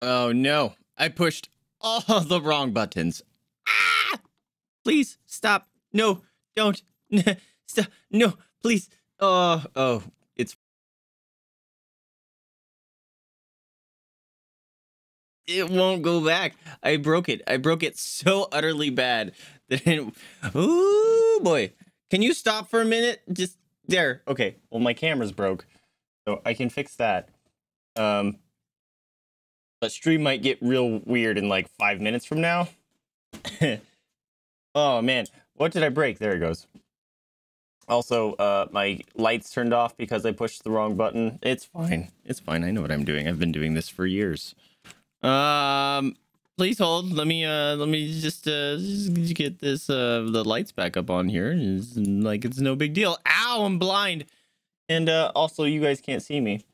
Oh no, I pushed all the wrong buttons. Ah! Please stop. No, don't. stop. No, please. Oh, oh, it's. It won't go back. I broke it. I broke it so utterly bad that it. Ooh, boy. Can you stop for a minute? Just there. Okay. Well, my camera's broke, so I can fix that. Um, but stream might get real weird in like five minutes from now. oh man, what did I break? There it goes. Also, uh, my lights turned off because I pushed the wrong button. It's fine. It's fine. I know what I'm doing. I've been doing this for years. Um, please hold. Let me uh, let me just uh, just get this uh, the lights back up on here. It's like it's no big deal. Ow, I'm blind. And uh, also, you guys can't see me.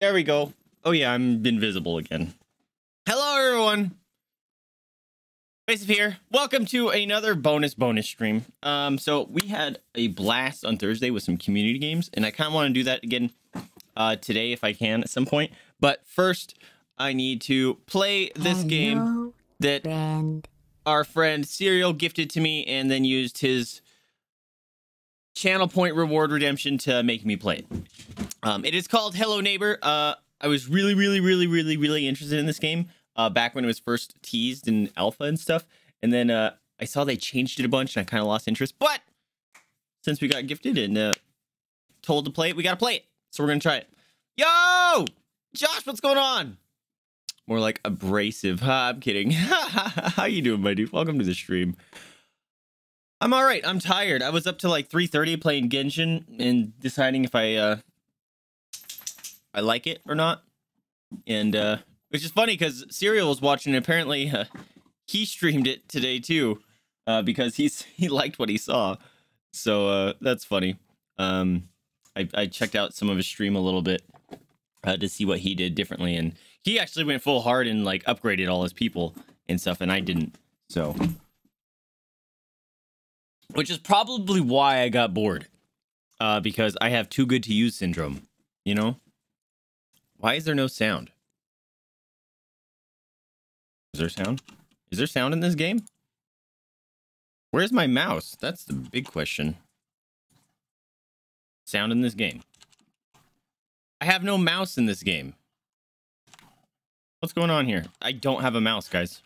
There we go. Oh yeah, I'm invisible again. Hello everyone. Vaesive here. Welcome to another bonus bonus stream. Um, so we had a blast on Thursday with some community games, and I kind of want to do that again uh, today if I can at some point. But first, I need to play this Hello, game that friend. our friend Serial gifted to me, and then used his channel point reward redemption to make me play it. Um, it is called Hello Neighbor. Uh, I was really, really, really, really, really interested in this game uh, back when it was first teased in alpha and stuff. And then uh, I saw they changed it a bunch, and I kind of lost interest. But since we got gifted and uh, told to play it, we got to play it. So we're gonna try it. Yo, Josh, what's going on? More like abrasive. Ha, I'm kidding. How you doing, my dude? Welcome to the stream. I'm all right. I'm tired. I was up to like 3:30 playing Genshin and deciding if I uh I like it or not. And uh which is funny because Serial was watching. And apparently, uh, he streamed it today too, uh, because he's he liked what he saw. So uh, that's funny. Um, I I checked out some of his stream a little bit uh, to see what he did differently, and he actually went full hard and like upgraded all his people and stuff, and I didn't. So, which is probably why I got bored, uh, because I have too good to use syndrome. You know, why is there no sound? Is there sound? Is there sound in this game? Where's my mouse? That's the big question. Sound in this game. I have no mouse in this game. What's going on here? I don't have a mouse, guys.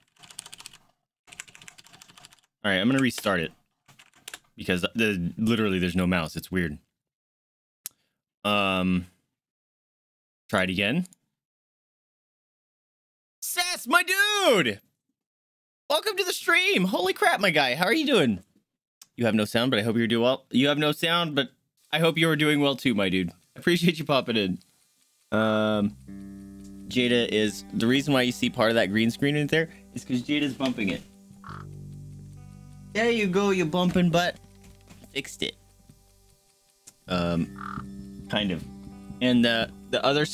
All right, I'm going to restart it. Because the, literally there's no mouse. It's weird. Um, Try it again. Sess, my dude! Welcome to the stream. Holy crap, my guy. How are you doing? You have no sound, but I hope you're doing well. You have no sound, but I hope you are doing well too, my dude. I appreciate you popping in. Um, Jada is the reason why you see part of that green screen in there is because Jada's bumping it. There you go, you bumping butt. Fixed it. Um, kind of. And uh, the other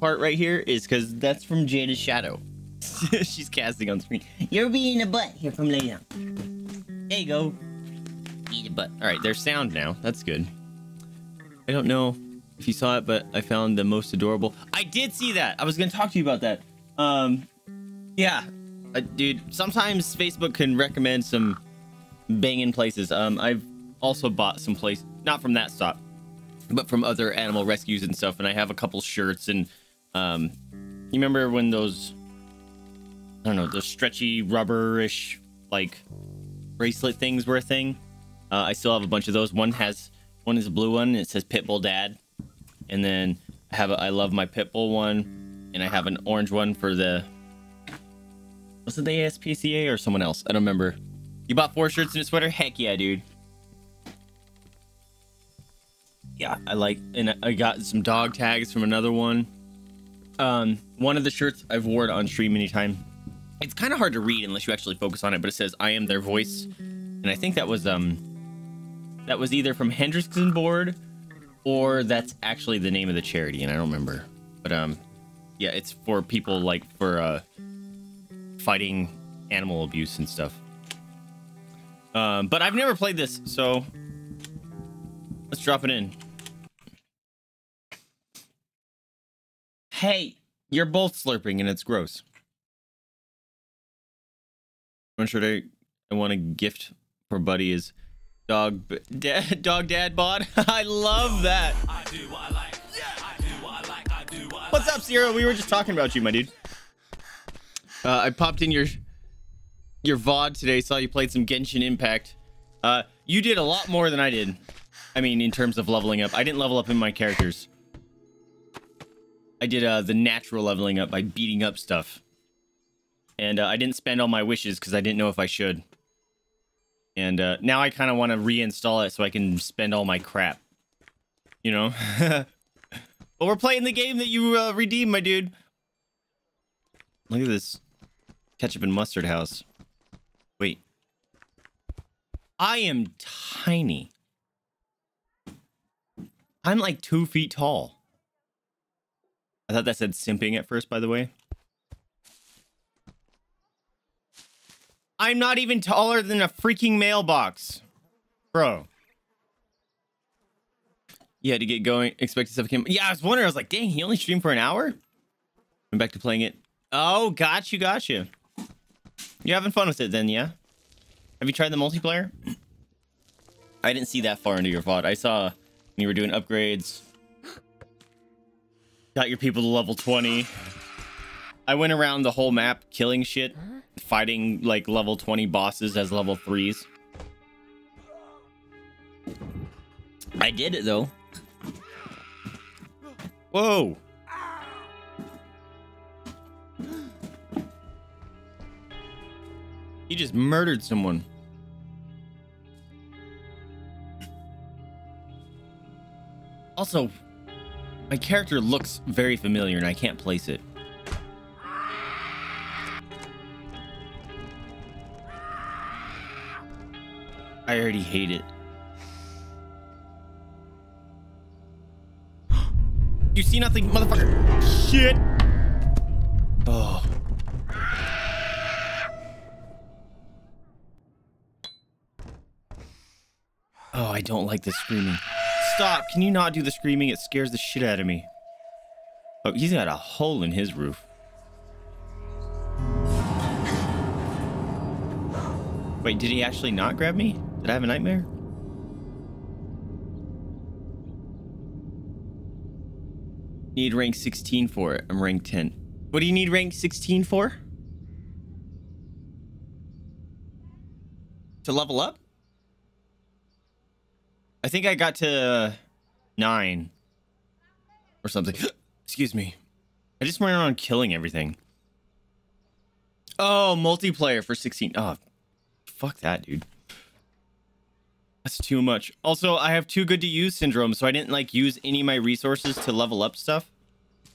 part right here is because that's from Jada's shadow. She's casting on screen. You're being a butt here from Leia. There you go. Eat a butt. All right, there's sound now. That's good. I don't know if you saw it, but I found the most adorable. I did see that. I was gonna talk to you about that. Um, yeah, uh, dude. Sometimes Facebook can recommend some banging places. Um, I've also bought some place, not from that stop, but from other animal rescues and stuff. And I have a couple shirts and, um, you remember when those, I don't know, those stretchy rubberish like bracelet things were a thing? Uh, I still have a bunch of those. One has, one is a blue one. And it says Pitbull Dad, and then I have a I love my Pitbull one, and I have an orange one for the. Was it the ASPCA or someone else? I don't remember. You bought four shirts and a sweater? Heck yeah, dude. Yeah, I like, and I got some dog tags from another one. Um, one of the shirts I've worn on stream many times. It's kind of hard to read unless you actually focus on it, but it says "I am their voice," and I think that was um, that was either from Hendrickson Board, or that's actually the name of the charity, and I don't remember. But um, yeah, it's for people like for uh, fighting animal abuse and stuff. Um, but I've never played this, so let's drop it in. Hey, You're both slurping and it's gross. One should I I want a gift for Buddy is dog dad dog dad bod. I love that. What's up, Zero? We were just talking about you, my dude. Uh, I popped in your your VOD today, saw you played some Genshin Impact. Uh, you did a lot more than I did. I mean, in terms of leveling up. I didn't level up in my characters. I did uh, the natural leveling up by beating up stuff. And uh, I didn't spend all my wishes because I didn't know if I should. And uh, now I kind of want to reinstall it so I can spend all my crap. You know? but we're playing the game that you uh, redeemed, my dude. Look at this ketchup and mustard house. Wait. I am tiny. I'm like two feet tall. I thought that said simping at first, by the way. I'm not even taller than a freaking mailbox. Bro. You had to get going, expect to suffocate. Yeah, I was wondering. I was like, dang, he only streamed for an hour? I'm back to playing it. Oh, got you, got you. You're having fun with it then, yeah? Have you tried the multiplayer? I didn't see that far into your VOD. I saw you were doing upgrades. Got your people to level 20. I went around the whole map killing shit, fighting like level 20 bosses as level 3s. I did it though. Whoa. He just murdered someone. Also, my character looks very familiar and I can't place it. I already hate it. you see nothing, motherfucker. Shit. Oh. Oh, I don't like the screaming. Stop. Can you not do the screaming? It scares the shit out of me. Oh, he's got a hole in his roof. Wait, did he actually not grab me? Did I have a nightmare? Need rank 16 for it. I'm rank 10. What do you need rank 16 for? To level up? I think I got to nine or something. Excuse me. I just went around killing everything. Oh, multiplayer for 16. Oh, fuck that, dude. That's too much. Also, I have too good to use syndrome, so I didn't like use any of my resources to level up stuff.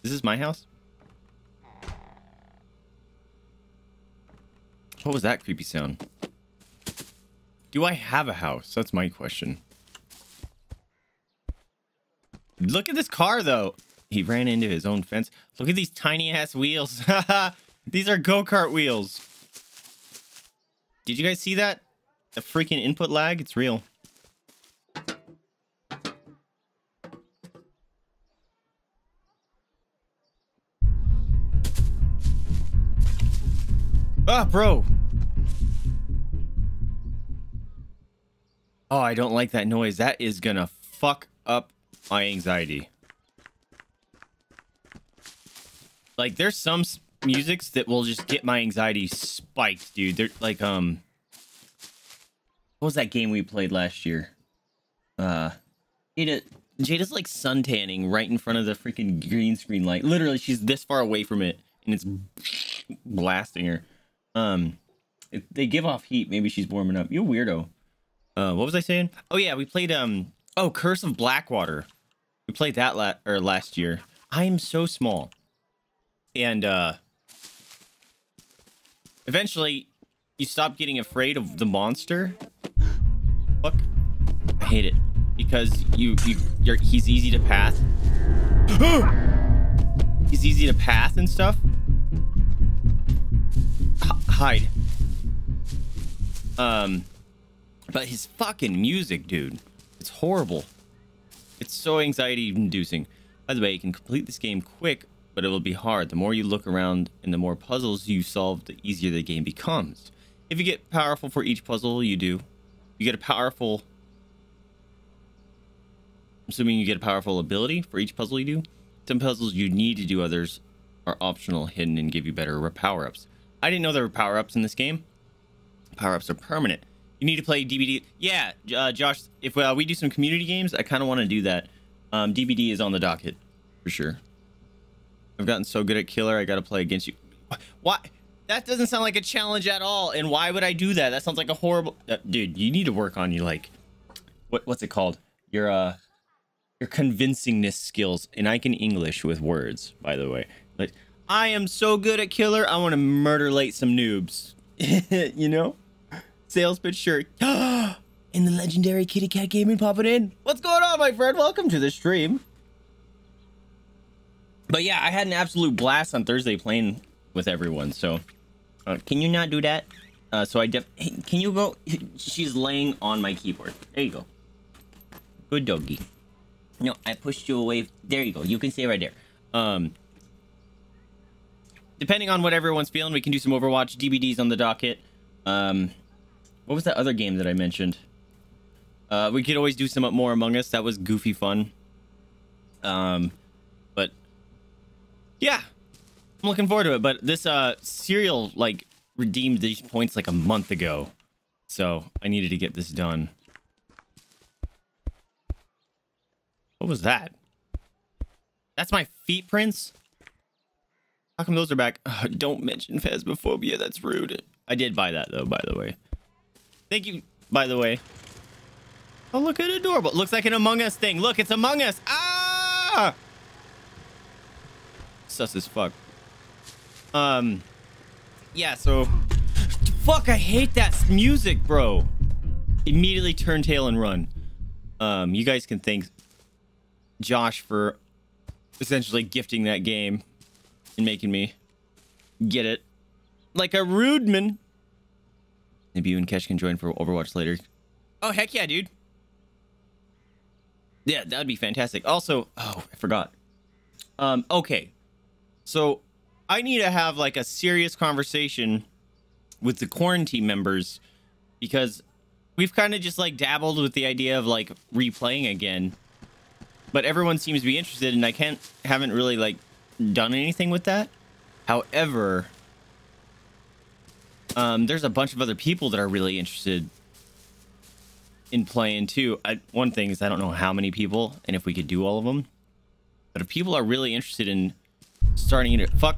This is my house. What was that creepy sound? Do I have a house? That's my question. Look at this car, though. He ran into his own fence. Look at these tiny ass wheels. these are go-kart wheels. Did you guys see that? The freaking input lag? It's real. Ah, bro. Oh, I don't like that noise. That is gonna fuck up my anxiety. Like, there's some musics that will just get my anxiety spiked, dude. They're like, um, what was that game we played last year? Uh, Jada, Jada's like suntanning right in front of the freaking green screen light. Literally, she's this far away from it, and it's blasting her. Um, they give off heat. Maybe she's warming up. You weirdo. Uh, what was I saying? Oh yeah, we played um. Oh, Curse of Blackwater. We played that la- or last year. I am so small. And uh eventually you stop getting afraid of the monster. Fuck. I hate it. Because you you you're he's easy to path. he's easy to path and stuff. H hide. Um but his fucking music, dude. It's horrible. It's so anxiety inducing. By the way, you can complete this game quick, but it will be hard. The more you look around and the more puzzles you solve, the easier the game becomes. If you get powerful for each puzzle you do, you get a powerful. I'm assuming you get a powerful ability for each puzzle you do. Some puzzles you need to do, others are optional, hidden, and give you better power ups. I didn't know there were power ups in this game. Power ups are permanent. You need to play DBD. Yeah, uh, Josh, if uh, we do some community games, I kind of want to do that. Um, DBD is on the docket for sure. I've gotten so good at killer, I got to play against you. Why? That doesn't sound like a challenge at all. And why would I do that? That sounds like a horrible. Uh, dude, you need to work on you like, what what's it called? Your uh, your convincingness skills. And I can English with words, by the way. Like, I am so good at killer. I want to murder late some noobs. you know, sales pitch shirt. In the legendary Kitty Cat Gaming popping in. What's going on, my friend? Welcome to the stream. But yeah, I had an absolute blast on Thursday playing with everyone. So uh, can you not do that? Uh, so I def hey, can you go? She's laying on my keyboard. There you go. Good doggy. No, I pushed you away. There you go. You can stay right there. Um, depending on what everyone's feeling, we can do some Overwatch DBDs on the docket. Um, what was that other game that I mentioned? Uh, we could always do some more Among Us. That was goofy fun. Um, but yeah, I'm looking forward to it. But this uh serial like redeemed these points like a month ago. So I needed to get this done. What was that? That's my feet prints? How come those are back? Uh, don't mention Phasmophobia. That's rude. I did buy that though, by the way. Thank you, by the way. Oh, look at adorable. Looks like an Among Us thing. Look, it's Among Us. Ah! Sus as fuck. Um, yeah, so... Fuck, I hate that music, bro. Immediately turn tail and run. Um, you guys can thank Josh for essentially gifting that game and making me get it. Like a rude man. Maybe you and Kesh can join for Overwatch later. Oh, heck yeah, dude. Yeah, that would be fantastic. Also, oh, I forgot. Um, okay. So I need to have like a serious conversation with the quarantine members because we've kind of just like dabbled with the idea of like replaying again. But everyone seems to be interested and I can't haven't really like done anything with that. However, um, there's a bunch of other people that are really interested in playing too. I, one thing is I don't know how many people and if we could do all of them. But if people are really interested in starting it. Fuck.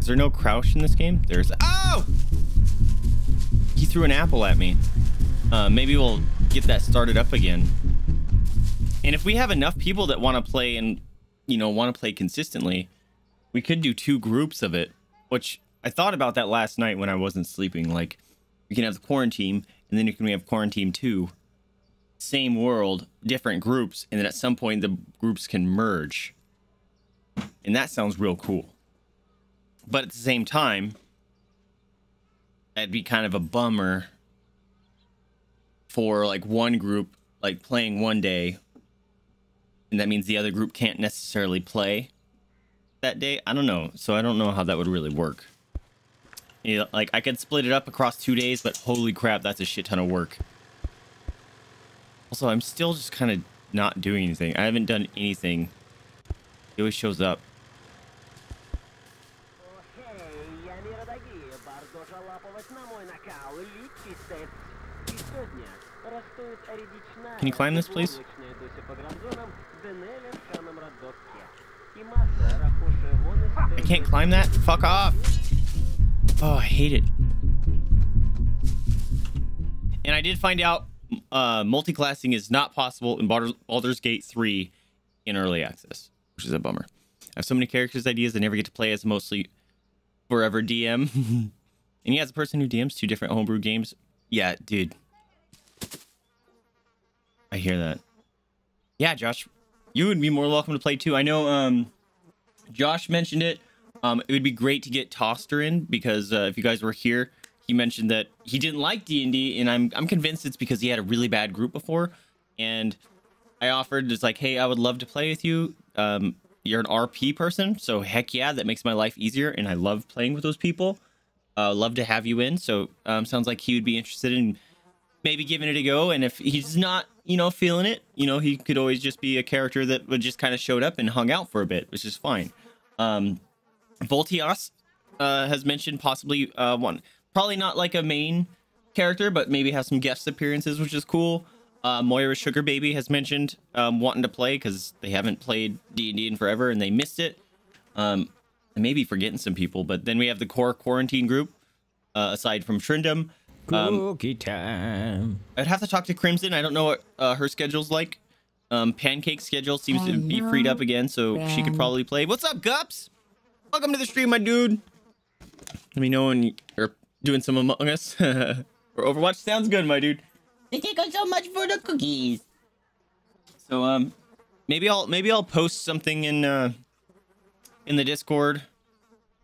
Is there no crouch in this game? There's. Oh! He threw an apple at me. Uh, maybe we'll get that started up again. And if we have enough people that want to play and, you know, want to play consistently, we could do two groups of it, which I thought about that last night when I wasn't sleeping. Like, we can have the quarantine, and then you can have quarantine two. Same world, different groups, and then at some point the groups can merge. And that sounds real cool. But at the same time, that'd be kind of a bummer for like one group like playing one day and that means the other group can't necessarily play that day. I don't know. So I don't know how that would really work. You know, like I could split it up across two days, but holy crap, that's a shit ton of work. Also, I'm still just kind of not doing anything. I haven't done anything he always shows up. Can you climb this, please? I can't climb that? Fuck off! Oh, I hate it. And I did find out uh, multi-classing is not possible in Baldur's Gate 3 in early access which is a bummer. I have so many characters ideas I never get to play as mostly forever DM. and yeah, as a person who DMs two different homebrew games, yeah, dude. I hear that. Yeah, Josh, you would be more welcome to play too. I know um, Josh mentioned it. Um, it would be great to get Toster in because uh, if you guys were here, he mentioned that he didn't like D&D and I'm I'm convinced it's because he had a really bad group before and I offered it's like, "Hey, I would love to play with you um, you're an RP person, so heck yeah, that makes my life easier, and I love playing with those people. Uh, love to have you in. So um, sounds like he would be interested in maybe giving it a go. And if he's not, you know, feeling it, you know, he could always just be a character that would just kind of showed up and hung out for a bit, which is fine. Um, Voltios uh, has mentioned possibly uh, one, probably not like a main character, but maybe have some guest appearances, which is cool. Uh, Moira Sugar Baby has mentioned um, wanting to play because they haven't played D and D in forever and they missed it. Um, I may be forgetting some people, but then we have the core quarantine group. Uh, aside from Trindam, um, Cookie time. I'd have to talk to Crimson. I don't know what uh, her schedule's like. Um, Pancake schedule seems to be freed up again, so she could probably play. What's up, Gups? Welcome to the stream, my dude. Let me know when you're doing some Among Us or Overwatch. Sounds good, my dude. Thank you so much for the cookies. So um, maybe I'll maybe I'll post something in uh in the Discord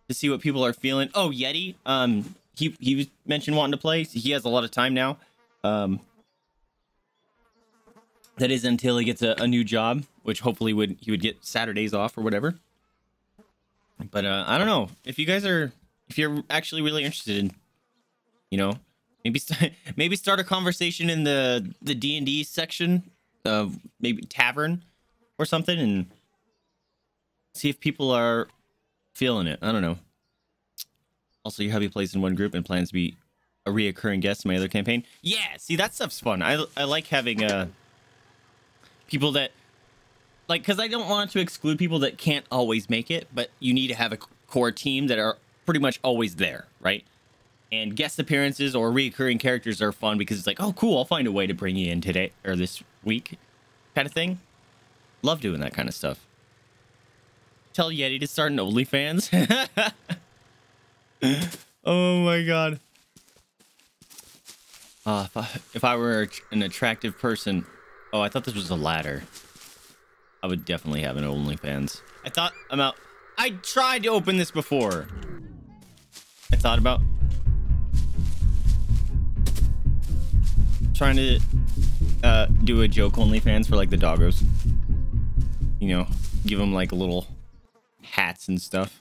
to see what people are feeling. Oh, Yeti. Um, he he was mentioned wanting to play. He has a lot of time now. Um, that is until he gets a, a new job, which hopefully would he would get Saturdays off or whatever. But uh, I don't know if you guys are if you're actually really interested in, you know, maybe st- maybe start a conversation in the the D and D section of maybe tavern or something and see if people are feeling it. I don't know. Also, you have your hubby plays in one group and plans to be a reoccurring guest in my other campaign. Yeah, see that stuff's fun. I I like having uh people that like because I don't want to exclude people that can't always make it, but you need to have a core team that are pretty much always there, right? And guest appearances or recurring characters are fun because it's like, oh, cool, I'll find a way to bring you in today or this week, kind of thing. Love doing that kind of stuff. Tell Yeti to start an OnlyFans. oh my god. Uh, if I, if I were an attractive person, oh, I thought this was a ladder. I would definitely have an OnlyFans. I thought about. I tried to open this before. I thought about trying to uh, do a joke OnlyFans for like the doggos. You know, give them like little hats and stuff.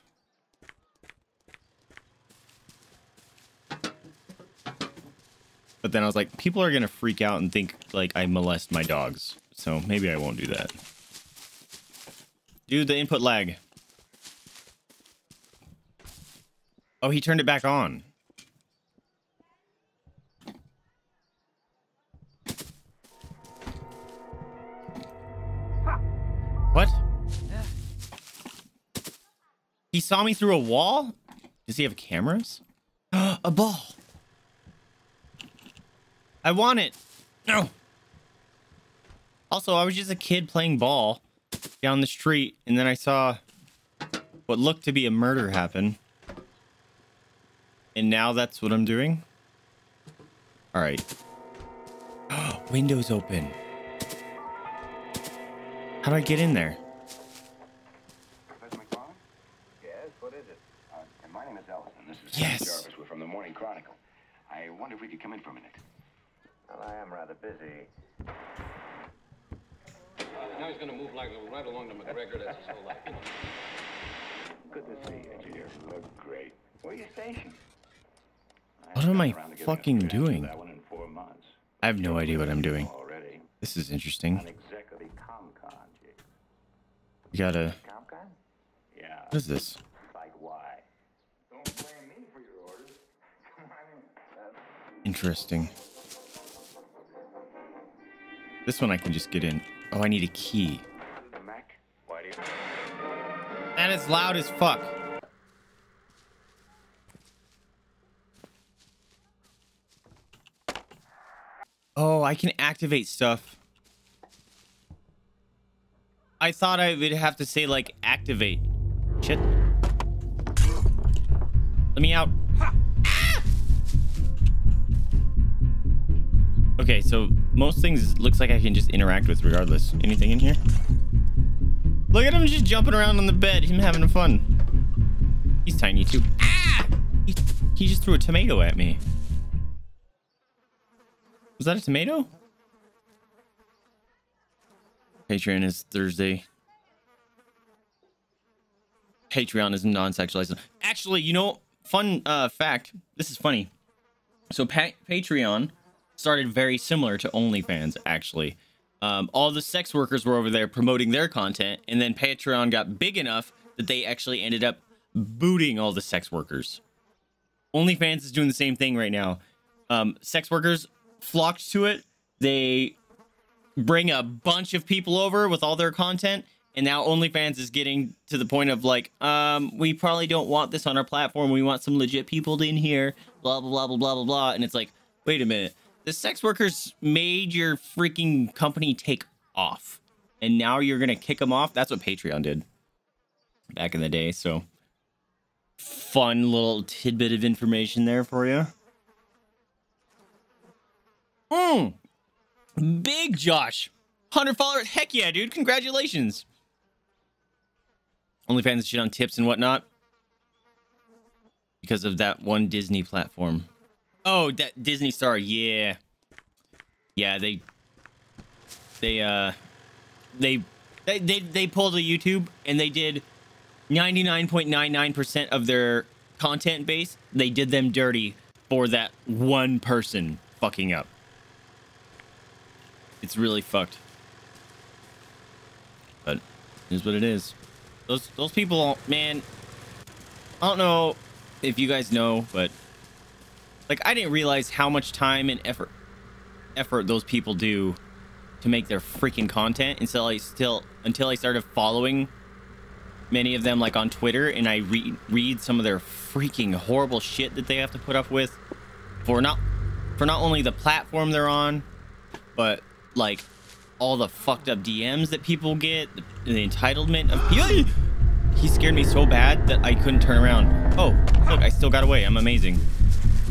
But then I was like, people are gonna freak out and think like I molest my dogs. So maybe I won't do that. Dude, the input lag. Oh, he turned it back on. What? He saw me through a wall? Does he have cameras? a ball. I want it. No. Also, I was just a kid playing ball down the street, and then I saw what looked to be a murder happen. And now that's what I'm doing? Alright. Windows open. How do I get in there? Professor McFarland? Yes, what is it? Uh, my name is Ellison. This is Yes. Sam Jarvis. We're from the Morning Chronicle. I wonder if we could come in for a minute. Well, I am rather busy. Now he's gonna move like right along to McGregor. That's his whole life. You know. Good to see you, engineer. Look great. Where are you stationed? What am I haven't gotten around to getting a fucking doing? That one in four months. I have no idea what I'm doing. This is interesting. An executive ComCon, Jake. You gotta. What is this? Like why? Don't blame me for your orders. I mean, that's Interesting. This one I can just get in. Oh, I need a key. the Mac. Why do you? That is loud as fuck. Oh, I can activate stuff. I thought I would have to say like activate. Shit. Let me out. Okay, so most things looks like I can just interact with regardless. Anything in here? Look at him just jumping around on the bed. Him having fun. He's tiny too. Ah! He, he just threw a tomato at me. Was that a tomato? Patreon is Thursday. Patreon is non-sexualized. Actually, you know, fun uh, fact. This is funny. So pa- Patreon started very similar to OnlyFans. Actually, um, all the sex workers were over there promoting their content, and then Patreon got big enough that they actually ended up booting all the sex workers. OnlyFans is doing the same thing right now. Um, sex workers flocked to it. They bring a bunch of people over with all their content, and now OnlyFans is getting to the point of like, um, we probably don't want this on our platform. We want some legit people in here. Blah blah blah blah blah blah blah. And it's like, wait a minute, the sex workers made your freaking company take off, and now you're gonna kick them off. That's what Patreon did back in the day. So fun little tidbit of information there for you. Mm. Big Josh. 100 followers. Heck yeah, dude. Congratulations. OnlyFans shit on tips and whatnot. Because of that one Disney platform. Oh, that Disney Star. Yeah. Yeah, they... They, uh... They... They, they, they pulled a YouTube and they did 99.99% of their content base. They did them dirty for that one person fucking up. It's really fucked. But here's what it is. Those those people, man. I don't know if you guys know, but like I didn't realize how much time and effort effort those people do to make their freaking content until I still until I started following many of them like on Twitter and I read read some of their freaking horrible shit that they have to put up with for not for not only the platform they're on, but like all the fucked up DMs that people get, the, entitlement of people. He scared me so bad that I couldn't turn around. Oh, look, I still got away. I'm amazing.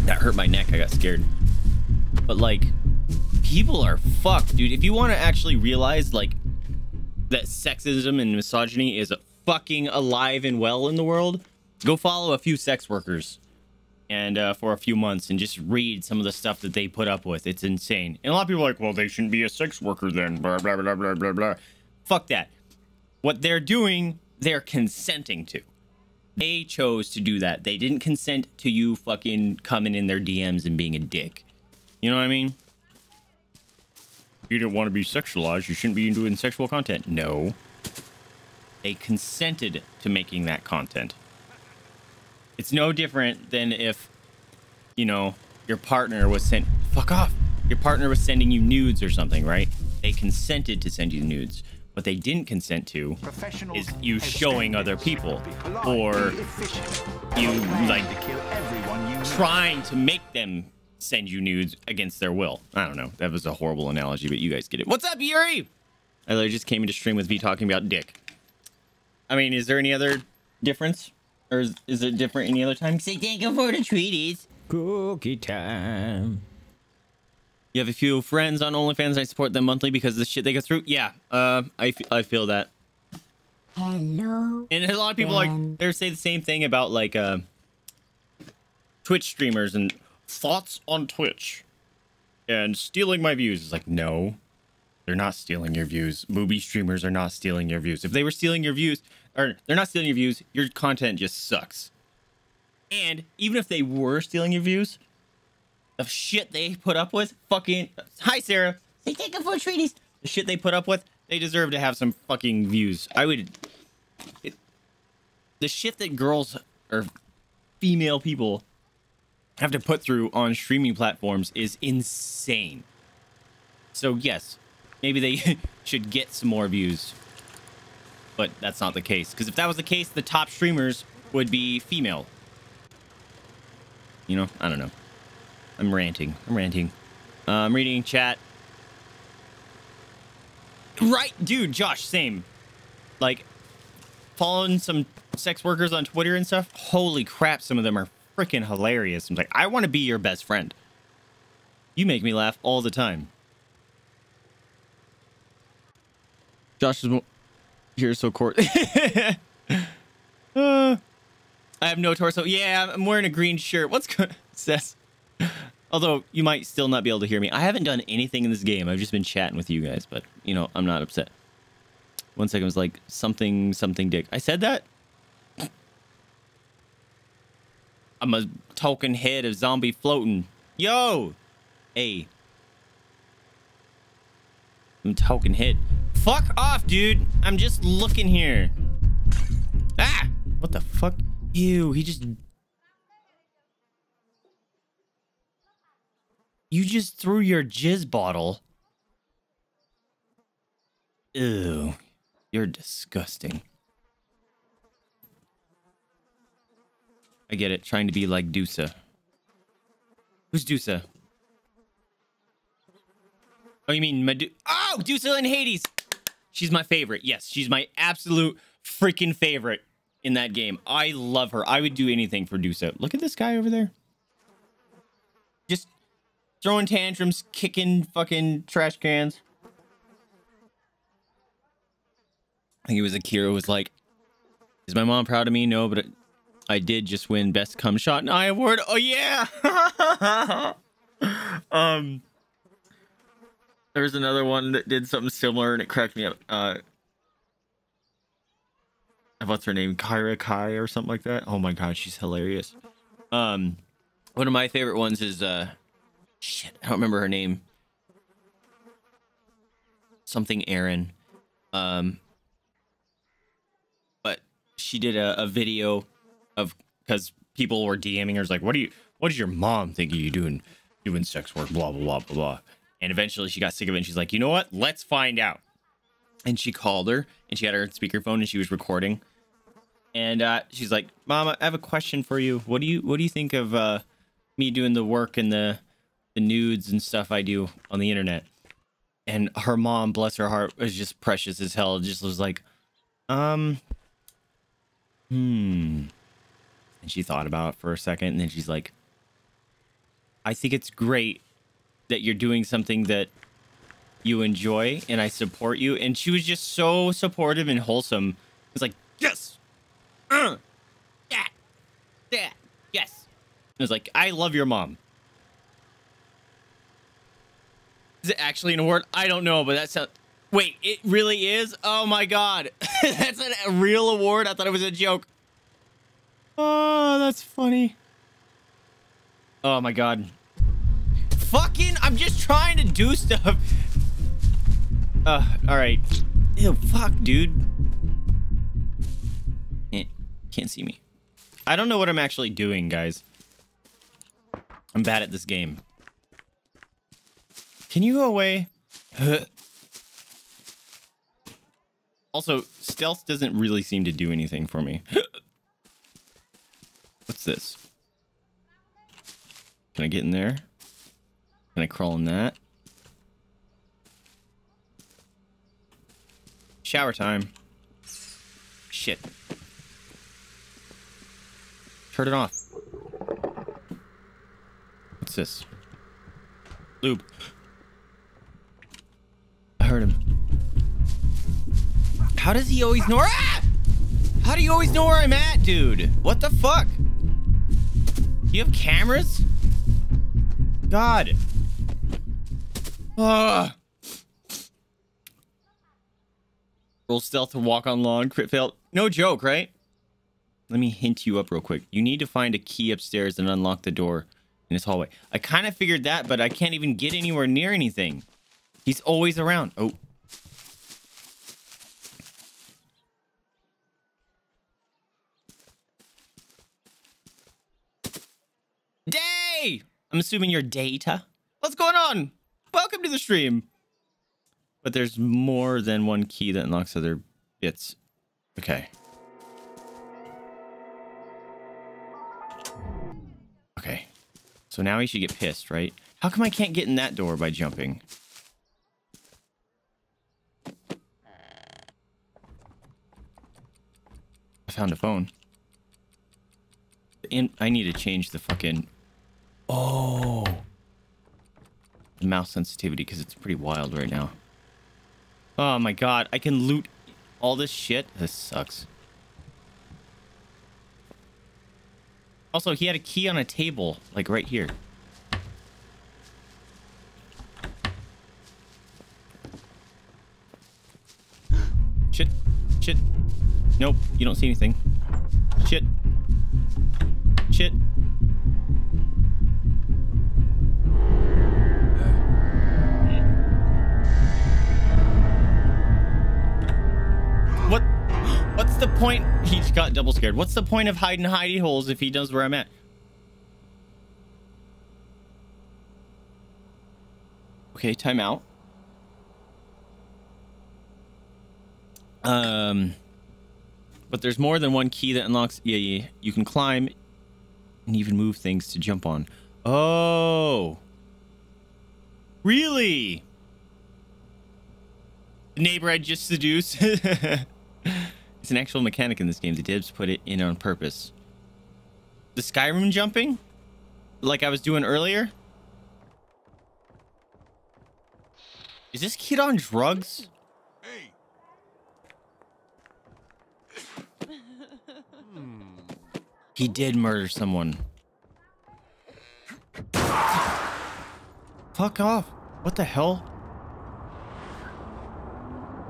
That hurt my neck. I got scared. But like, people are fucked, dude. If you want to actually realize like that sexism and misogyny is fucking alive and well in the world, go follow a few sex workers and uh, for a few months and just read some of the stuff that they put up with. It's insane. And a lot of people are like, well, they shouldn't be a sex worker then. Blah, blah, blah, blah, blah, blah. Fuck that. What they're doing, they're consenting to. They chose to do that. They didn't consent to you fucking coming in their DMs and being a dick. You know what I mean? You didn't want to be sexualized. You shouldn't be doing sexual content. No. They consented to making that content. It's no different than if, you know, your partner was sent. Fuck off. Your partner was sending you nudes or something, right? They consented to send you nudes. What they didn't consent to is you showing other people or you like trying to make them send you nudes against their will. I don't know. That was a horrible analogy, but you guys get it. What's up, Yuri? I literally just came into stream with V talking about dick. I mean, is there any other difference? Or is, is it different any other time? Say thank you for the treaties. Cookie time. You have a few friends on OnlyFans. I support them monthly because of the shit they go through. Yeah, uh, I, f- I feel that. Hello. And a lot of people Ben. like they say the same thing about like uh, Twitch streamers and thoughts on Twitch and stealing my views. It's like no, they're not stealing your views. Movie streamers are not stealing your views. If they were stealing your views, or they're not stealing your views, your content just sucks. And even if they were stealing your views, the shit they put up with, fucking hi Sarah, they take you for treaties. the shit they put up with, they deserve to have some fucking views. I would. It, the shit that girls or female people have to put through on streaming platforms is insane. So yes, maybe they should get some more views, but that's not the case. Because if that was the case, the top streamers would be female. You know, I don't know. I'm ranting. I'm ranting. Uh, I'm reading chat. Right, dude, Josh, same. Like, following some sex workers on Twitter and stuff. Holy crap, some of them are freaking hilarious. I'm like, I want to be your best friend. You make me laugh all the time. Josh is here so court. uh, I have no torso. Yeah, I'm wearing a green shirt. What's good? Says. Although you might still not be able to hear me. I haven't done anything in this game. I've just been chatting with you guys, but you know, I'm not upset. One second was like something something dick. I said that? I'm a token head of zombie floating. Yo! Hey. I'm token head. Fuck off, dude. I'm just looking here. Ah! What the fuck? Ew, he just... You just threw your jizz bottle. Ew. You're disgusting. I get it. Trying to be like Dusa. Who's Dusa? Oh, you mean Medu- Oh, Dusa in Hades. She's my favorite. Yes, she's my absolute freaking favorite in that game. I love her. I would do anything for Dusa. Look at this guy over there. Just throwing tantrums, kicking fucking trash cans. I think it was Akira was like, "Is my mom proud of me?" No, but I did just win best cum shot and eye award. Oh yeah. um, there's another one that did something similar and it cracked me up. Uh, what's her name? Kyra Kai or something like that. Oh my god, she's hilarious. Um, one of my favorite ones is uh, shit, I don't remember her name. Something Aaron. Um, but she did a, a video of because people were DMing her like, "What do you? What does your mom think of you doing doing sex work?" Blah blah blah blah blah. And eventually, she got sick of it. and She's like, "You know what? Let's find out." And she called her, and she had her speakerphone, and she was recording. And uh, she's like, "Mom, I have a question for you. What do you What do you think of uh, me doing the work and the the nudes and stuff I do on the internet?" And her mom, bless her heart, was just precious as hell. Just was like, "Um, hmm." And she thought about it for a second, and then she's like, I think it's great that you're doing something that you enjoy, and I support you. And she was just so supportive and wholesome. It's like, yes, uh, yeah, yeah, yes. It was like, I love your mom. Is it actually an award? I don't know, but that sounds. Wait, it really is? Oh my god. That's a real award? I thought it was a joke. Oh, that's funny. Oh my god. Fucking, I'm just trying to do stuff. Uh, alright. Ew, fuck, dude. Eh, can't see me. I don't know what I'm actually doing, guys. I'm bad at this game. Can you go away? also, stealth doesn't really seem to do anything for me. What's this? Can I get in there? I crawl in that? Shower time. Shit. Turn it off. What's this? Lube. I heard him. How does he always know? Ah! How do you always know where I'm at, dude? What the fuck? You have cameras? God. Ugh. Roll stealth to walk on lawn. Crit failed. No joke, right? Let me hint you up real quick. You need to find a key upstairs and unlock the door in this hallway. I kind of figured that, but I can't even get anywhere near anything. He's always around. Oh. Day! I'm assuming you're data. What's going on? Welcome to the stream. But there's more than one key that unlocks other bits. Okay. Okay. So now he should get pissed, right? How come I can't get in that door by jumping? I found a phone. And I need to change the fucking... Oh. The mouse sensitivity because it's pretty wild right now. Oh my god, I can loot all this shit. This sucks. Also, he had a key on a table, like right here. Shit. Shit. Nope, you don't see anything. Shit. Shit. Point? He got double scared. What's the point of hiding hidey holes if he knows where I'm at? Okay, time out. Um, but there's more than one key that unlocks. Yeah, yeah. You can climb and even move things to jump on. Oh, really? The neighbor I just seduced. it's an actual mechanic in this game. The devs put it in on purpose. The Skyrim jumping, like I was doing earlier. Is this kid on drugs? He did murder someone. Fuck off. What the hell?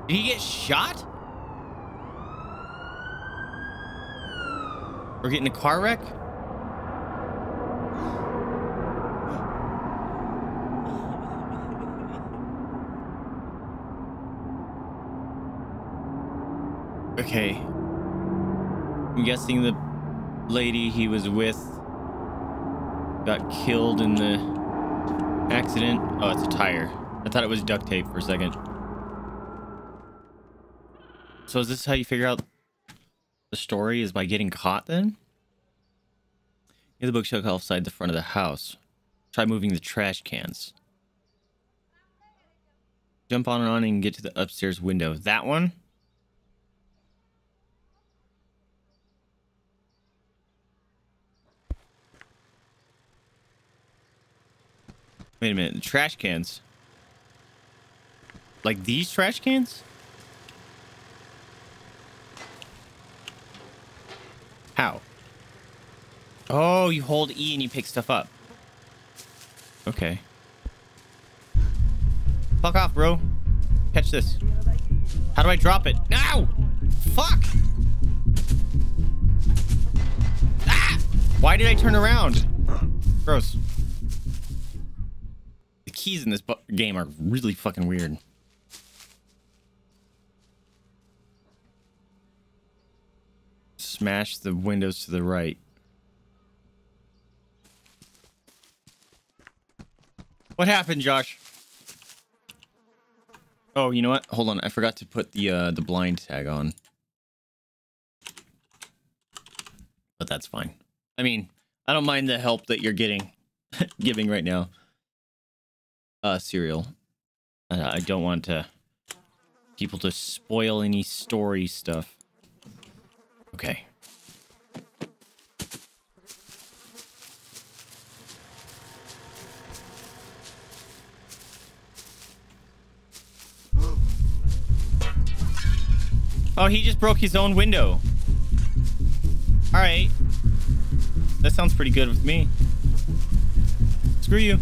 Did he get shot? Or get in a car wreck? Okay. I'm guessing the lady he was with got killed in the accident. Oh, it's a tire. I thought it was duct tape for a second. So is this how you figure out the story is by getting caught then? Get the bookshelf outside the front of the house. Try moving the trash cans. Jump on and on and get to the upstairs window. That one? Wait a minute, the trash cans. Like these trash cans? How? Oh, you hold E and you pick stuff up. Okay. Fuck off, bro. Catch this. How do I drop it? No! Fuck! Ah! Why did I turn around? Gross. The keys in this game are really fucking weird. Smash the windows to the right. What happened, Josh? Oh, you know what? Hold on. I forgot to put the uh, the blind tag on. But that's fine. I mean, I don't mind the help that you're getting giving right now. Uh serial. Uh, I don't want to people to spoil any story stuff. Okay. Oh, he just broke his own window. All right. That sounds pretty good with me. Screw you.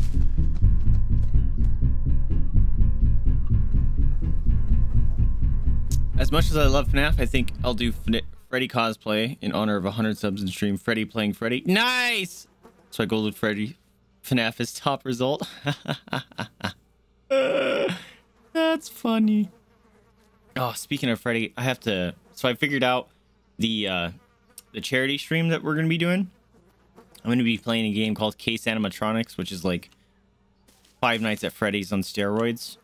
As much as I love FNAF, I think I'll do Freddy cosplay in honor of 100 subs in stream. Freddy playing Freddy. Nice! So I go with Freddy. FNAF is top result. That's funny. Oh, speaking of Freddy, I have to. So I figured out the uh, the charity stream that we're gonna be doing. I'm gonna be playing a game called Case Animatronics, which is like Five Nights at Freddy's on steroids,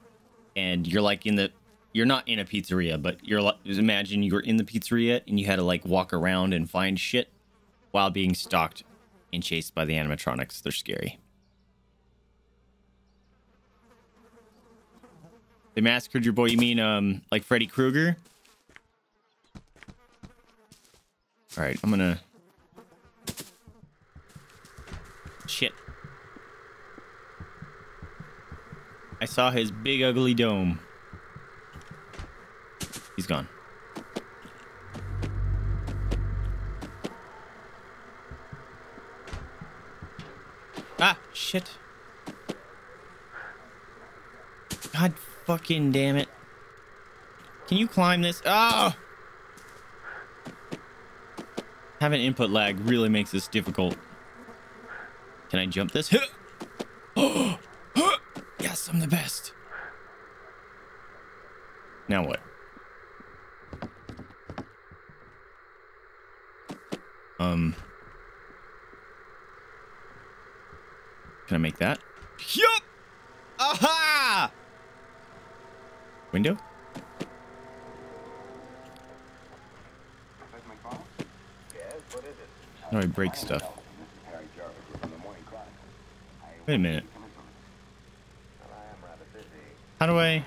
and you're like in the. You're not in a pizzeria, but you're like imagine you were in the pizzeria and you had to like walk around and find shit while being stalked and chased by the animatronics. They're scary. They massacred your boy. You mean um like Freddy Krueger? All right, I'm gonna. Shit. I saw his big ugly dome. He's gone. Ah, shit. God fucking damn it. Can you climb this? Oh! Having input lag really makes this difficult. Can I jump this? Yes, I'm the best. Now what? Um. Can I make that? Yup! Aha! Window? Do I break stuff? Wait a minute. How do I?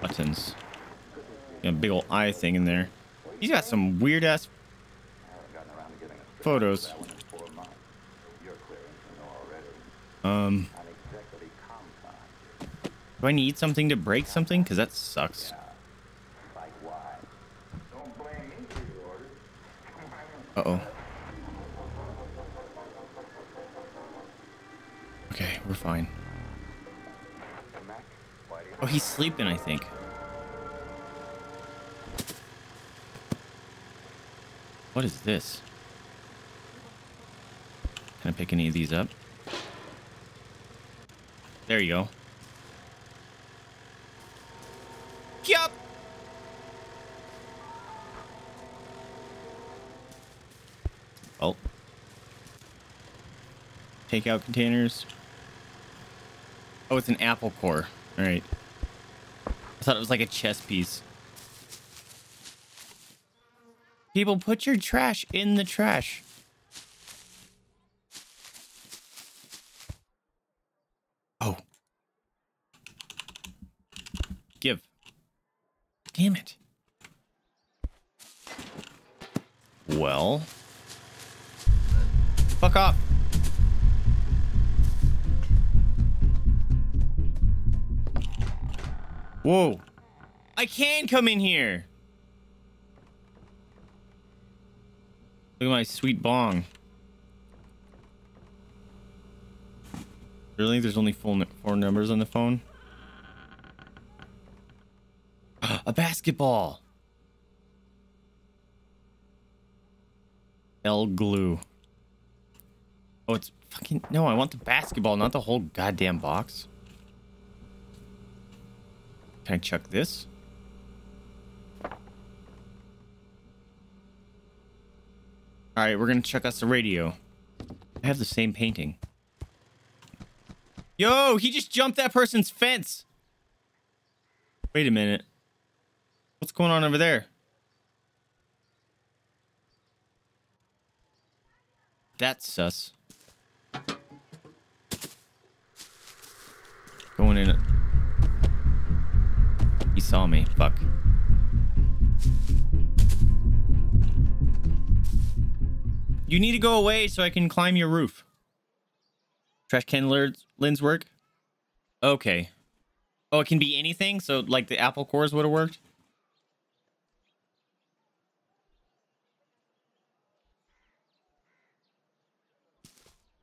Buttons. Got a big old eye thing in there. He's got some weird ass photos. haven't do I need something to break something? Because that sucks. Like why? Don't blame me for your orders. Uh oh. Okay, we're fine. Oh, he's sleeping, I think. What is this? Can I pick any of these up? There you go. Takeout containers. Oh, it's an apple core. All right. I thought it was like a chess piece. People, put your trash in the trash. Oh. Give. Damn it. Well. Fuck off. Whoa. I can come in here. Look at my sweet bong. Really? There's only four, four numbers on the phone? A basketball. L glue. Oh, it's fucking... No, I want the basketball, not the whole goddamn box. Can I chuck this? Alright, we're gonna chuck us a radio. I have the same painting. Yo, he just jumped that person's fence. Wait a minute. What's going on over there? That's sus. Going in. Saw me. Fuck. You need to go away so I can climb your roof. Trash can lins work? Okay. Oh, it can be anything? So, like, the apple cores would have worked?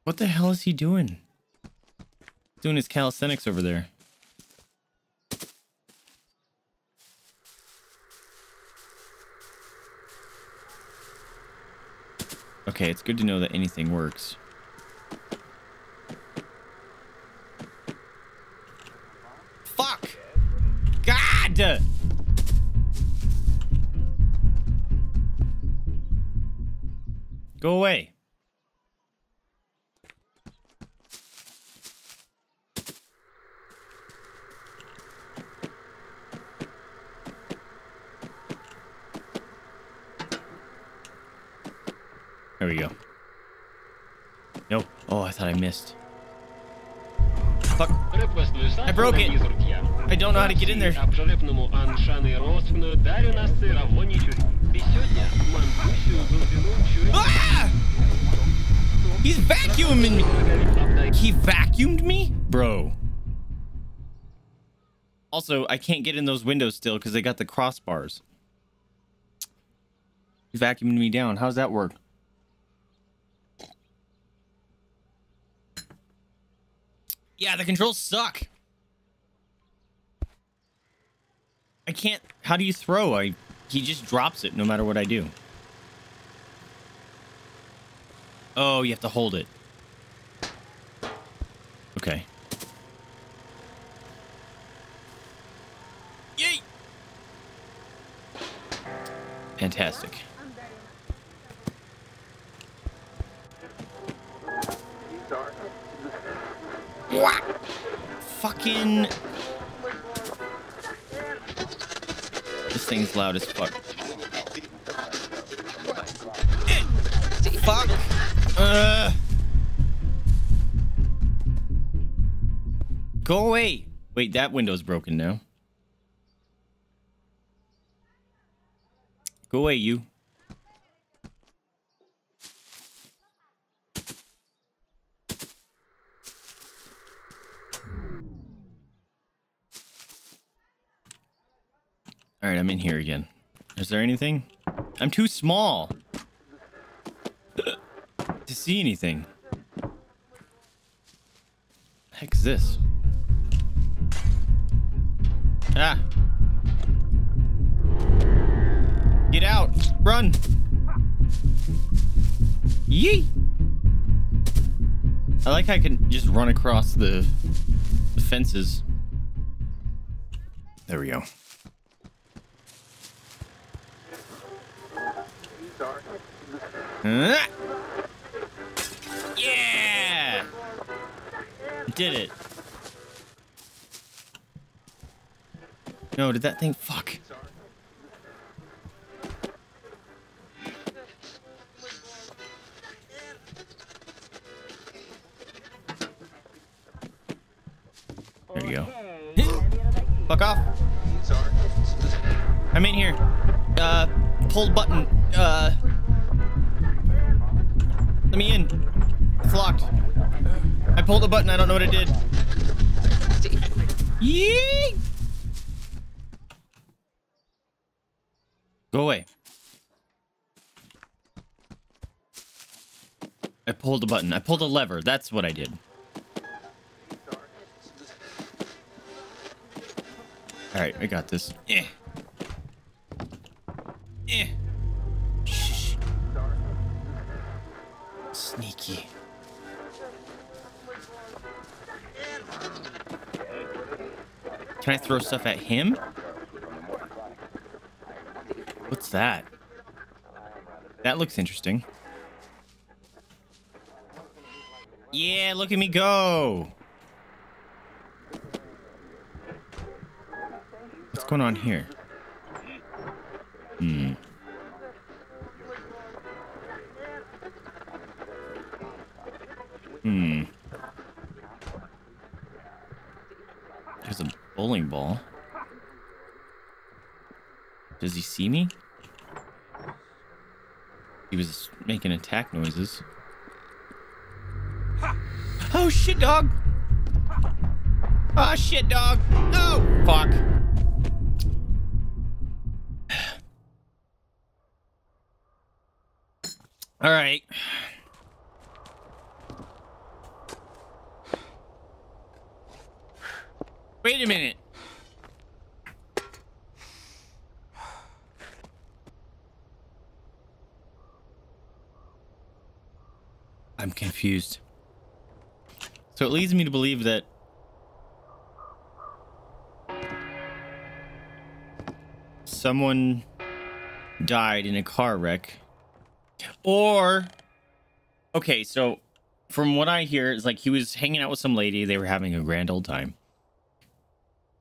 What the hell is he doing? Doing his calisthenics over there. Okay, it's good to know that anything works. Fuck! God! Go away. either. Ah! He's vacuuming me. He vacuumed me? Bro. Also, I can't get in those windows still because they got the crossbars. He vacuumed me down. How's that work? Yeah, the controls suck. I can't. How do you throw? I he just drops it no matter what I do. Oh, you have to hold it. Okay. Yay! Fantastic. Fucking. This thing's loud as fuck. Fuck. Uh. Go away. Wait, that window's broken now. Go away, you. All right, I'm in here again. Is there anything? I'm too small to see anything. heck is this? Ah. Get out. Run. Yee. I like how I can just run across the, the fences. There we go. Yeah! Did it. No, did that thing fuck? There you go. Fuck off. I'm in here. Uh, pulled button. Uh, let me in. It's locked. I pulled the button. I don't know what it did. Yee! Go away. I pulled the button. I pulled a lever. That's what I did. All right, I got this. Eh. Can I throw stuff at him? What's that? That looks interesting. Yeah, look at me go. What's going on here? See me? He was making attack noises. Oh shit, dog! Oh shit, dog! Oh fuck! All right. Wait a minute. I'm confused. So it leads me to believe that someone died in a car wreck. Or okay, so from what I hear, it's like he was hanging out with some lady, they were having a grand old time.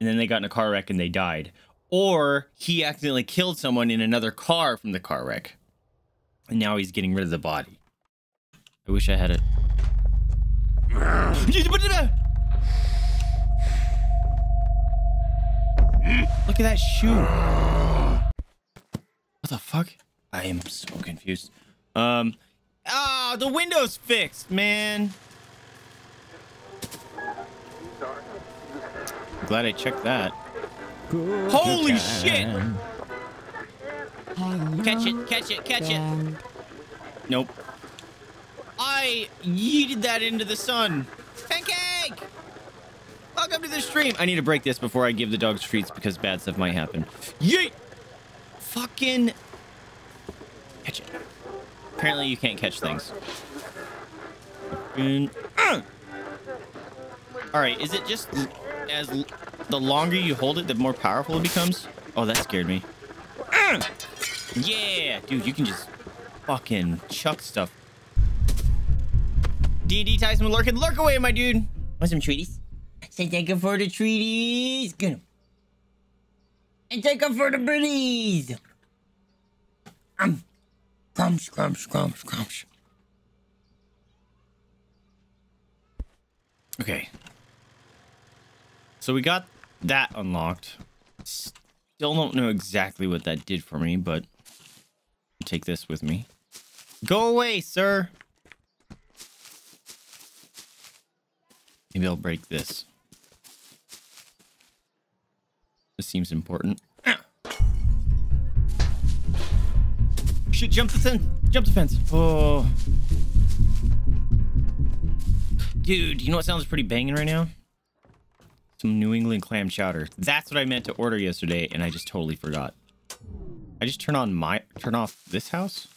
And then they got in a car wreck and they died. Or he accidentally killed someone in another car from the car wreck. And now he's getting rid of the body. I wish I had it. Look at that shoe. What the fuck? I am so confused. Um, ah, the window's fixed, man. I'm glad I checked that. Holy shit! Catch it, catch it, catch it. Nope. I yeeted that into the sun. Pancake! Welcome to the stream. I need to break this before I give the dogs treats because bad stuff might happen. Yeet! Fucking catch it. Apparently you can't catch things. And, uh! All right, is it just as the longer you hold it, the more powerful it becomes? Oh, that scared me. Uh! Yeah, dude, you can just fucking chuck stuff. D&D Tyson lurking. Lurk away, my dude. Want some treaties? Say thank you for the treaties. Get 'em. And take them for the birdies. Um, crumsh, crumsh, crumsh, crumsh. Okay. So we got that unlocked. Still don't know exactly what that did for me, but I'll take this with me. Go away, sir. Maybe I'll break this. This seems important. Ah. Jump the fence. Jump the fence. Oh. Dude, you know what sounds pretty banging right now? Some New England clam chowder. That's what I meant to order yesterday, and I just totally forgot. I just turn on my turn off this house?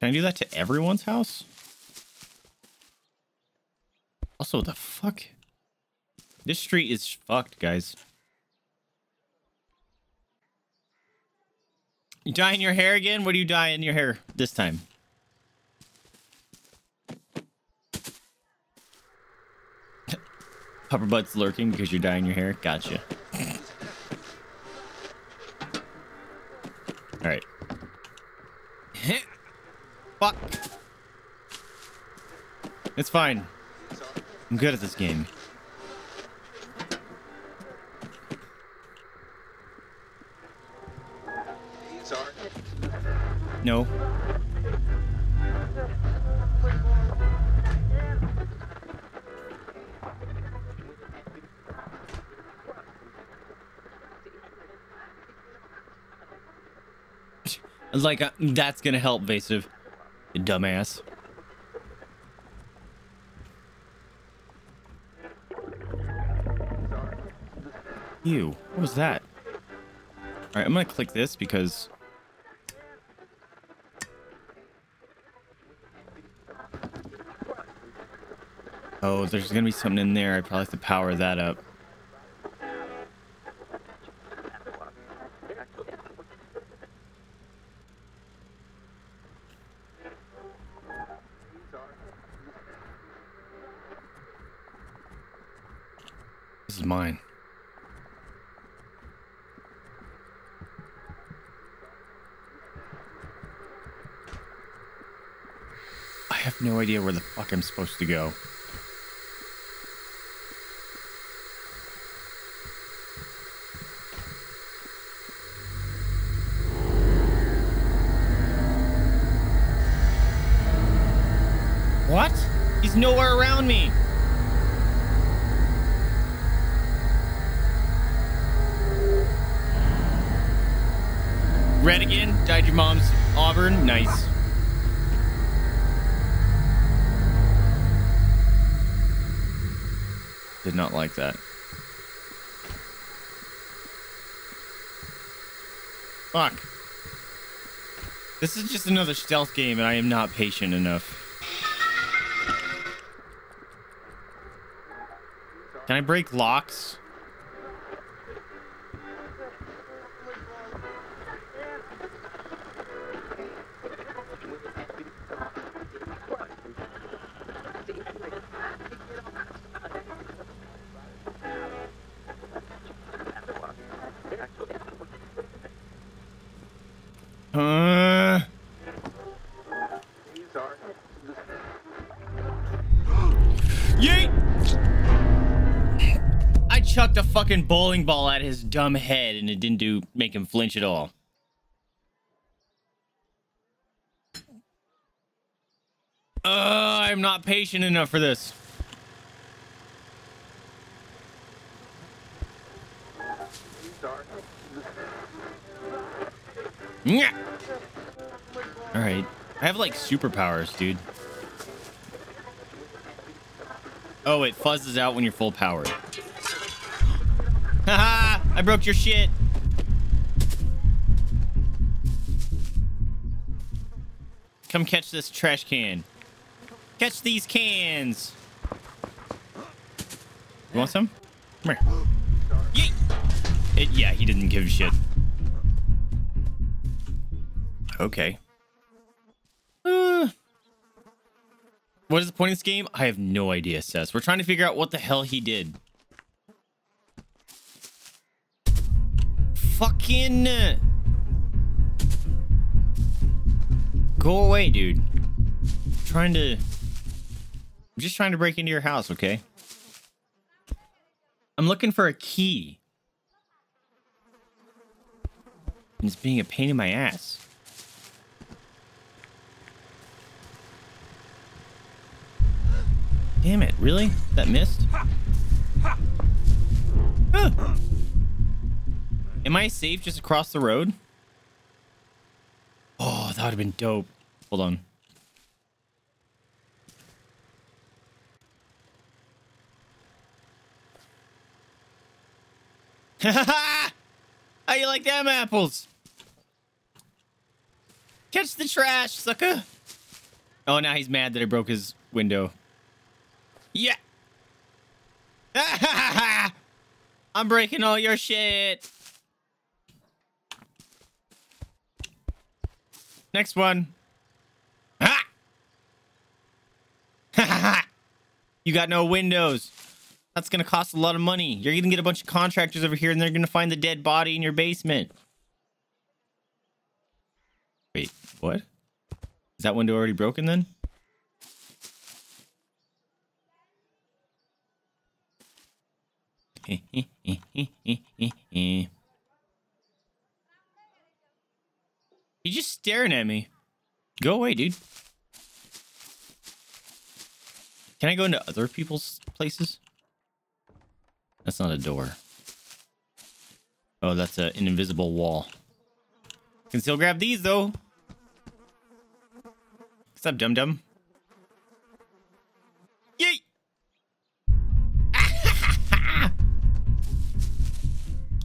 Can I do that to everyone's house? Also, the fuck? This street is fucked, guys. You dyeing your hair again? What are you dyeing your hair this time? Pupper butt's lurking because you're dyeing your hair. Gotcha. All right. Fuck. It's fine. I'm good at this game. No. Like, uh, that's gonna help, Vaesive. Dumbass. Ew, what was that? Alright, I'm gonna click this because... Oh, there's gonna be something in there. I probably have to power that up. This is mine. I no idea where the fuck I'm supposed to go. What? He's nowhere around me. Red again. Dyed your mom's Auburn. Nice. Did not like that. Fuck. This is just another stealth game, and I am not patient enough. Can I break locks? Fucking bowling ball at his dumb head and it didn't do make him flinch at all. Uh, I'm not patient enough for this. Yeah. All right. I have like superpowers, dude. Oh, it fuzzes out when you're full powered. Haha! I broke your shit. Come catch this trash can. Catch these cans. You want some? Come here. Yeet. It, yeah, he didn't give a shit. Okay. Uh, what is the point of this game? I have no idea, Seth. We're trying to figure out what the hell he did. Fucking. uh, Go away, dude. I'm trying to. I'm just trying to break into your house, okay? I'm looking for a key. And it's being a pain in my ass. Damn it, really? That missed? Am I safe just across the road? Oh, that would have been dope. Hold on. How you like them apples? Catch the trash, sucker. Oh, now he's mad that I broke his window. Yeah. I'm breaking all your shit. Next one. Ha! you got no windows. That's gonna cost a lot of money. You're gonna get a bunch of contractors over here and they're gonna find the dead body in your basement. Wait, what? Is that window already broken then? He's just staring at me. Go away, dude. Can I go into other people's places? That's not a door. Oh, that's a, an invisible wall. Can still grab these though. What's up, dum dum? Yay!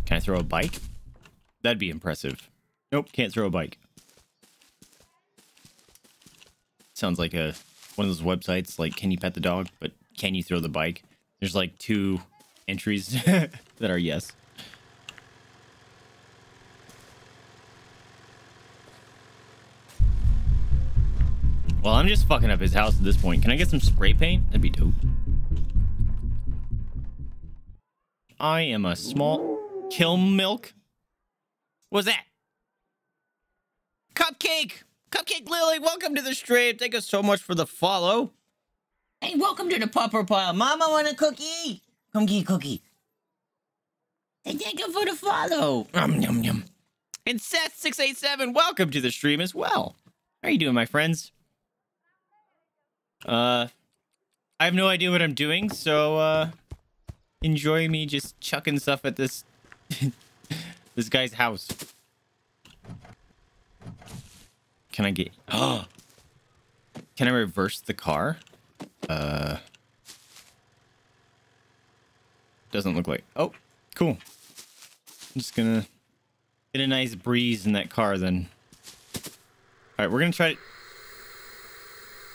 Can I throw a bike? That'd be impressive. Nope, can't throw a bike. Sounds like a one of those websites like can you pet the dog, but can you throw the bike? There's like two entries that are yes. Well, I'm just fucking up his house at this point. Can I get some spray paint? That'd be dope. I am a small kill milk. What's that? Cupcake! Cupcake Lily, welcome to the stream. Thank you so much for the follow. Hey, welcome to the popper pile. Mama want a cookie? Come get a cookie. And thank you for the follow. Yum, yum, yum. And Seth687, welcome to the stream as well. How are you doing, my friends? Uh, I have no idea what I'm doing, so, uh, enjoy me just chucking stuff at this, this guy's house. Can I get, oh, can I reverse the car? Uh, doesn't look like, oh, cool. I'm just gonna get a nice breeze in that car then. All right, we're gonna try.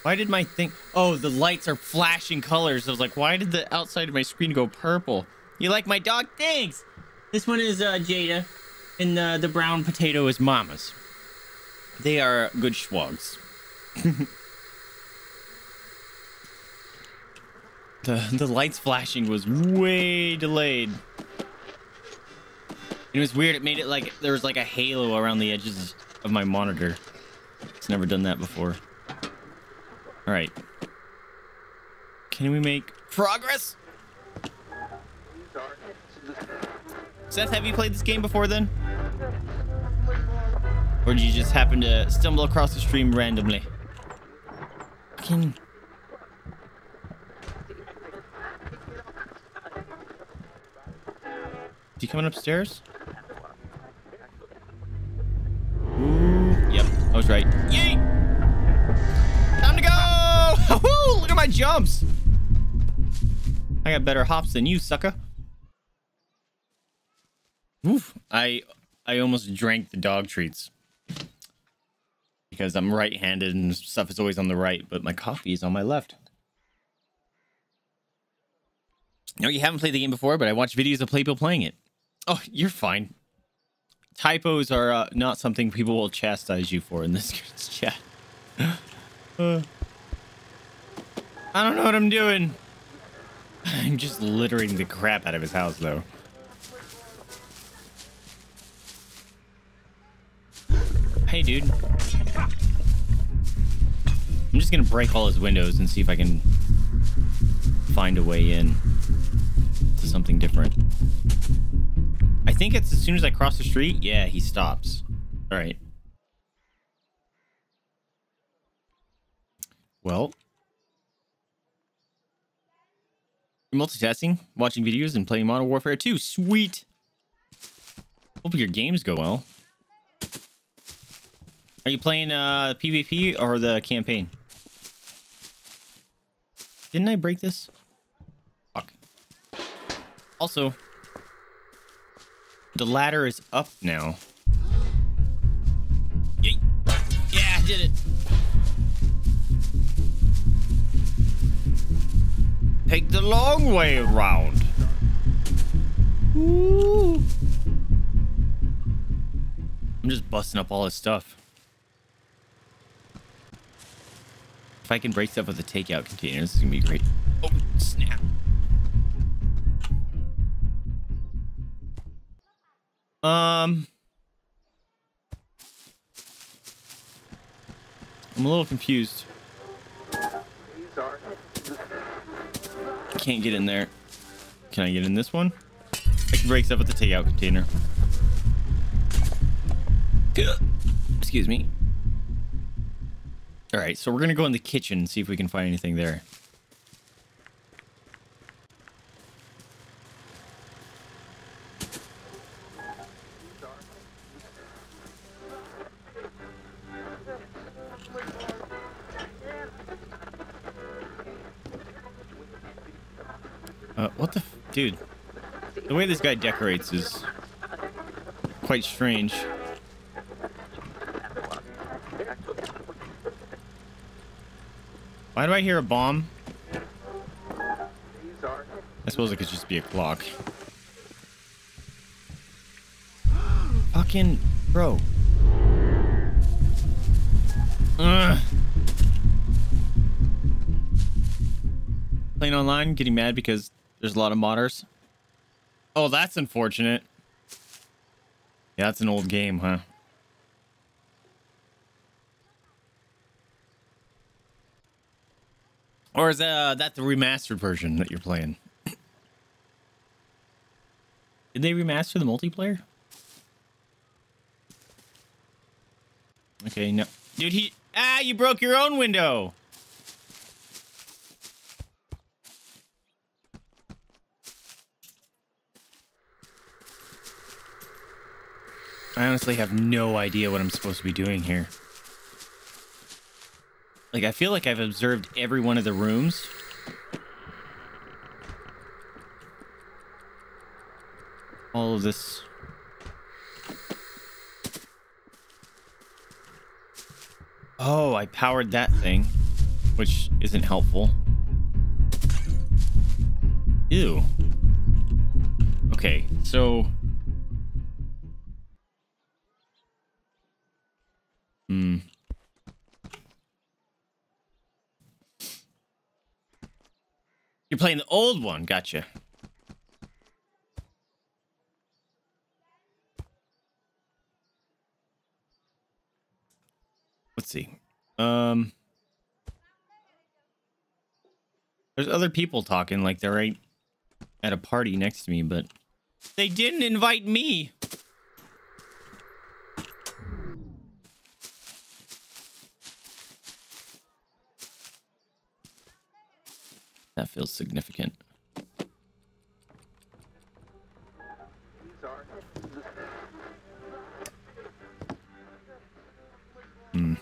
Why did my thing? Oh, the lights are flashing colors. I was like, why did the outside of my screen go purple? You like my dog? Thanks. This one is uh, Jada, and uh, the brown potato is Mama's. They are good schwogs. the the lights flashing was way delayed. It was weird. It made it like there was like a halo around the edges of my monitor. It's never done that before. All right. Can we make progress? Seth, have you played this game before then? Or did you just happen to stumble across the stream randomly? Can... Is he coming upstairs? Ooh, yep, I was right. Yay! Time to go! Woo! Look at my jumps! I got better hops than you, sucker. Oof, I I almost drank the dog treats. Because I'm right-handed and stuff is always on the right, but my coffee is on my left. No, you haven't played the game before, but I watch videos of people playing it. Oh, you're fine. typos are uh, not something people will chastise you for in this chat. Uh, I don't know what I'm doing. I'm just littering the crap out of his house, though. Hey, dude. I'm just gonna break all his windows and see if I can find a way in to something different. I think it's as soon as I cross the street, yeah, he stops. All right. Well, multitasking, watching videos, and playing Modern Warfare 2. Sweet. Hope your games go well. Are you playing uh PvP or the campaign? Didn't I break this? Fuck. Also, the ladder is up now. Yeah, I did it. Take the long way around. Ooh. I'm just busting up all his stuff. If I can break stuff with a takeout container, this is gonna be great. Oh, snap. Um, I'm a little confused. Can't get in there. Can I get in this one? I can break stuff with the takeout container. Excuse me. All right, so we're gonna go in the kitchen and see if we can find anything there. Uh, what the, dude? The way this guy decorates is quite strange. Why do I hear a bomb? I suppose it could just be a clock. Fucking bro. Ugh. Playing online, getting mad because there's a lot of modders. Oh, that's unfortunate. Yeah, that's an old game, huh? Or is uh, that the remastered version that you're playing? Did they remaster the multiplayer? Okay, no. Dude, he... Ah, you broke your own window! I honestly have no idea what I'm supposed to be doing here. Like, I feel like I've observed every one of the rooms. All of this. Oh, I powered that thing, which isn't helpful. Ew. Okay, so... You're playing the old one, gotcha. Let's see. Um There's other people talking like they're right at a party next to me, but they didn't invite me. That feels significant. Hmm.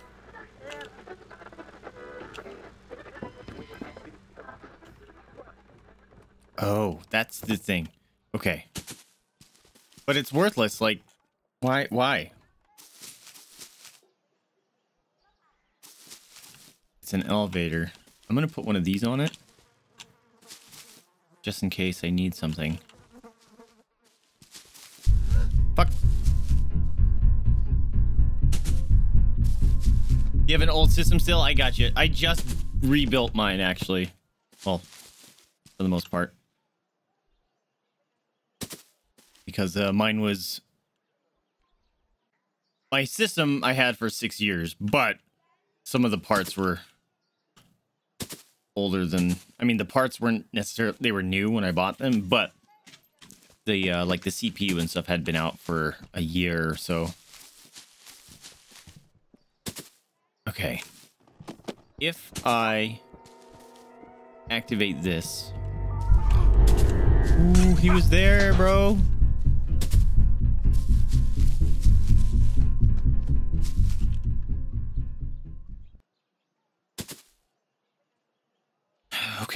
Oh, that's the thing. Okay. But it's worthless. Like, why? Why? It's an elevator. I'm going to put one of these on it. Just in case I need something. Fuck. You have an old system still? I got you. I just rebuilt mine, actually. Well, for the most part. Because uh, mine was... My system I had for six years, but some of the parts were older than I mean the parts weren't necessarily they were new when I bought them, but the uh, like the CPU and stuff had been out for a year or so. Okay. If I activate this. Ooh, he was there, bro.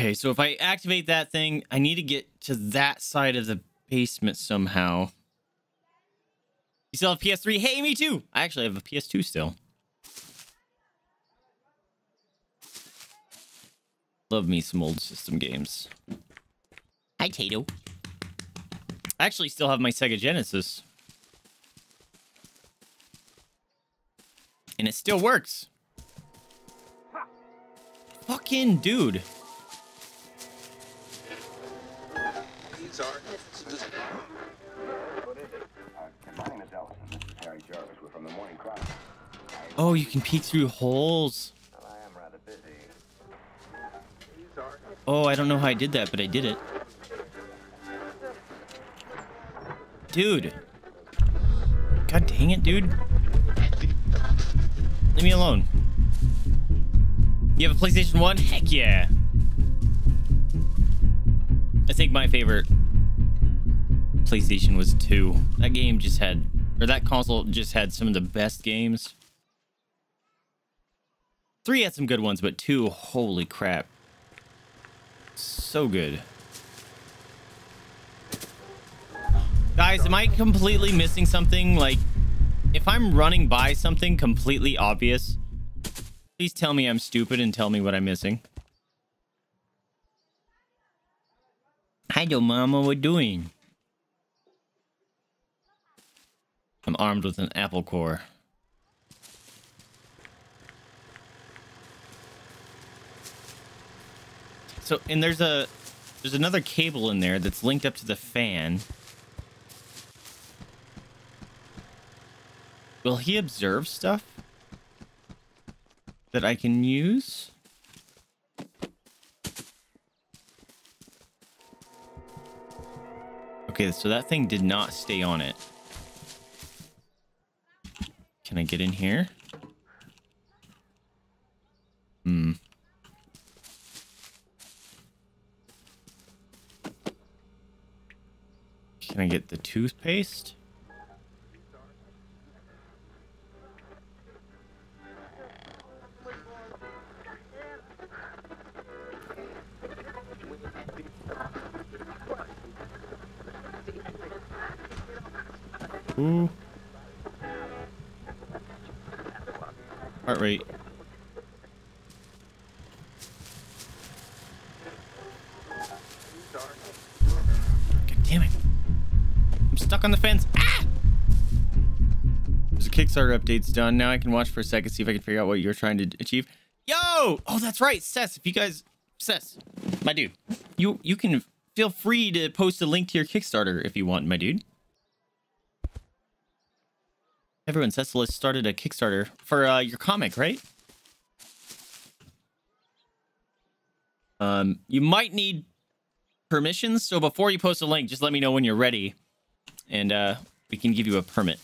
Okay, so if I activate that thing, I need to get to that side of the basement somehow. You still have PS3? Hey, me too! I actually have a PS2 still. Love me some old system games. Hi, Tato. I actually still have my Sega Genesis. And it still works. Fucking dude. Chronicle. Oh, you can peek through holes. Oh, I don't know how I did that, but I did it. Dude. God dang it, dude. Leave me alone. You have a PlayStation 1? Heck yeah. I think my favorite PlayStation was 2. That game just had, or that console just had some of the best games. 3 had some good ones, but 2, holy crap. So good. Guys, am I completely missing something? Like, if I'm running by something completely obvious, please tell me I'm stupid and tell me what I'm missing. Hello, Mama. What doing? I'm armed with an apple core. So, and there's a there's another cable in there that's linked up to the fan. Will he observe stuff that I can use? Okay, so that thing did not stay on it. I get in here? Hmm. Can I get the toothpaste? Kickstarter update's done. Now I can watch for a second, see if I can figure out what you're trying to achieve. Yo! Oh, that's right. Sess, if you guys... Sess, my dude. You, you can feel free to post a link to your Kickstarter if you want, my dude. Everyone, Cecilus started a Kickstarter for uh, your comic, right? Um, you might need permissions, so before you post a link, just let me know when you're ready, and uh, we can give you a permit.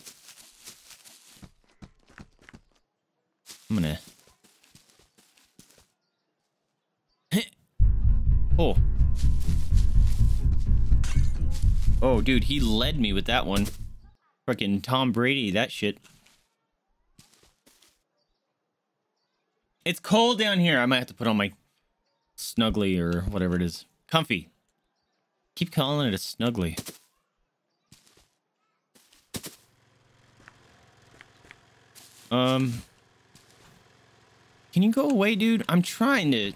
Dude, he led me with that one. Freaking Tom Brady, that shit. It's cold down here. I might have to put on my snuggly or whatever it is. Comfy. Keep calling it a snuggly. Um. Can you go away, dude? I'm trying to.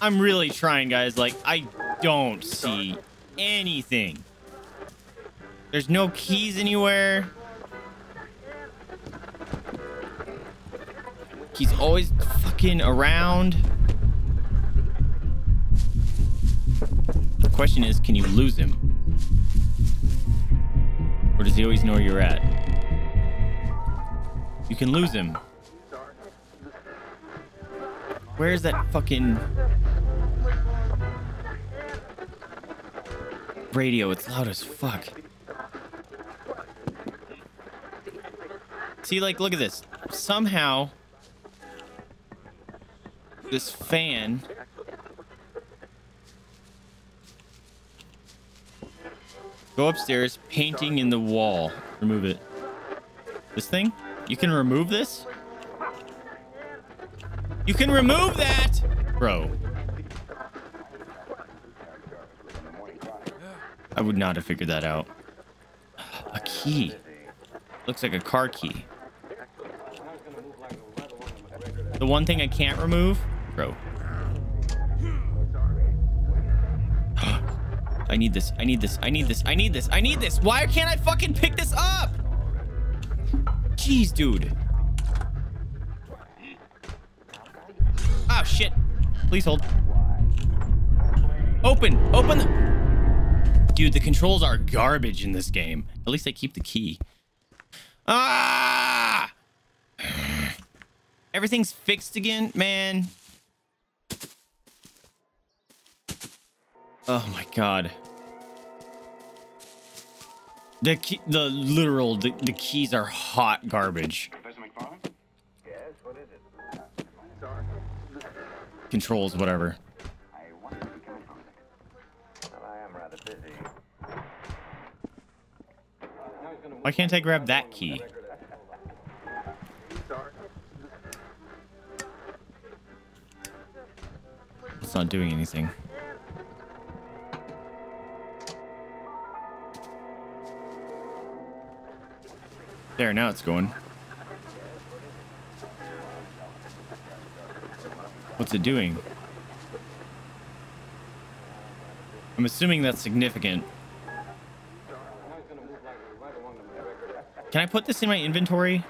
I'm really trying, guys. Like, I don't see anything. There's no keys anywhere. He's always fucking around. The question is, can you lose him? Or does he always know where you're at? You can lose him. Where's that fucking radio? It's loud as fuck. See, like, look at this. Somehow, this fan go upstairs, painting in the wall. Remove it. This thing? You can remove this? You can remove that! Bro. I would not have figured that out. A key. Looks like a car key. The one thing I can't remove? Bro. I need this. I need this. I need this. I need this. I need this. Why can't I fucking pick this up? Jeez, dude. Oh, shit. Please hold. Open. Open the... Dude, the controls are garbage in this game. At least I keep the key. Ah! Everything's fixed again, man. Oh my god. The key, the literal, the, the keys are hot garbage. Yes, what is it? Controls, whatever. I wonder where you're coming from. Well, I am rather busy. Why can't I grab that key? It's not doing anything. There, now it's going. What's it doing? I'm assuming that's significant. Can I put this in my inventory?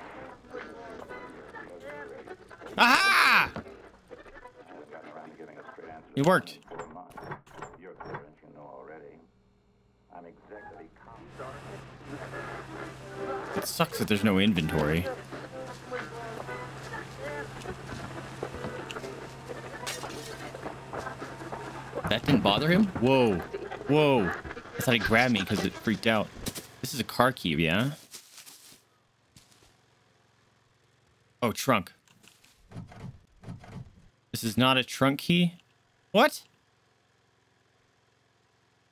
Executive commissar. It sucks that there's no inventory. That didn't bother him? Whoa. Whoa. I thought he grabbed me because it freaked out. This is a car key, yeah? Oh, trunk. This is not a trunk key? What?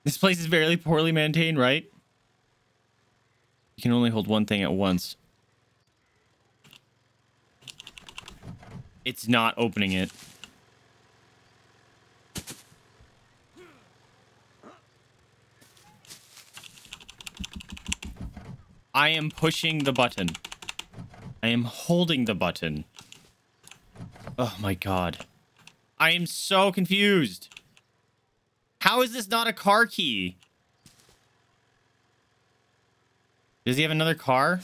This place is very poorly maintained, right? You can only hold one thing at once. It's not opening it. I am pushing the button. I am holding the button. Oh my god. I am so confused. How is this not a car key? Does he have another car?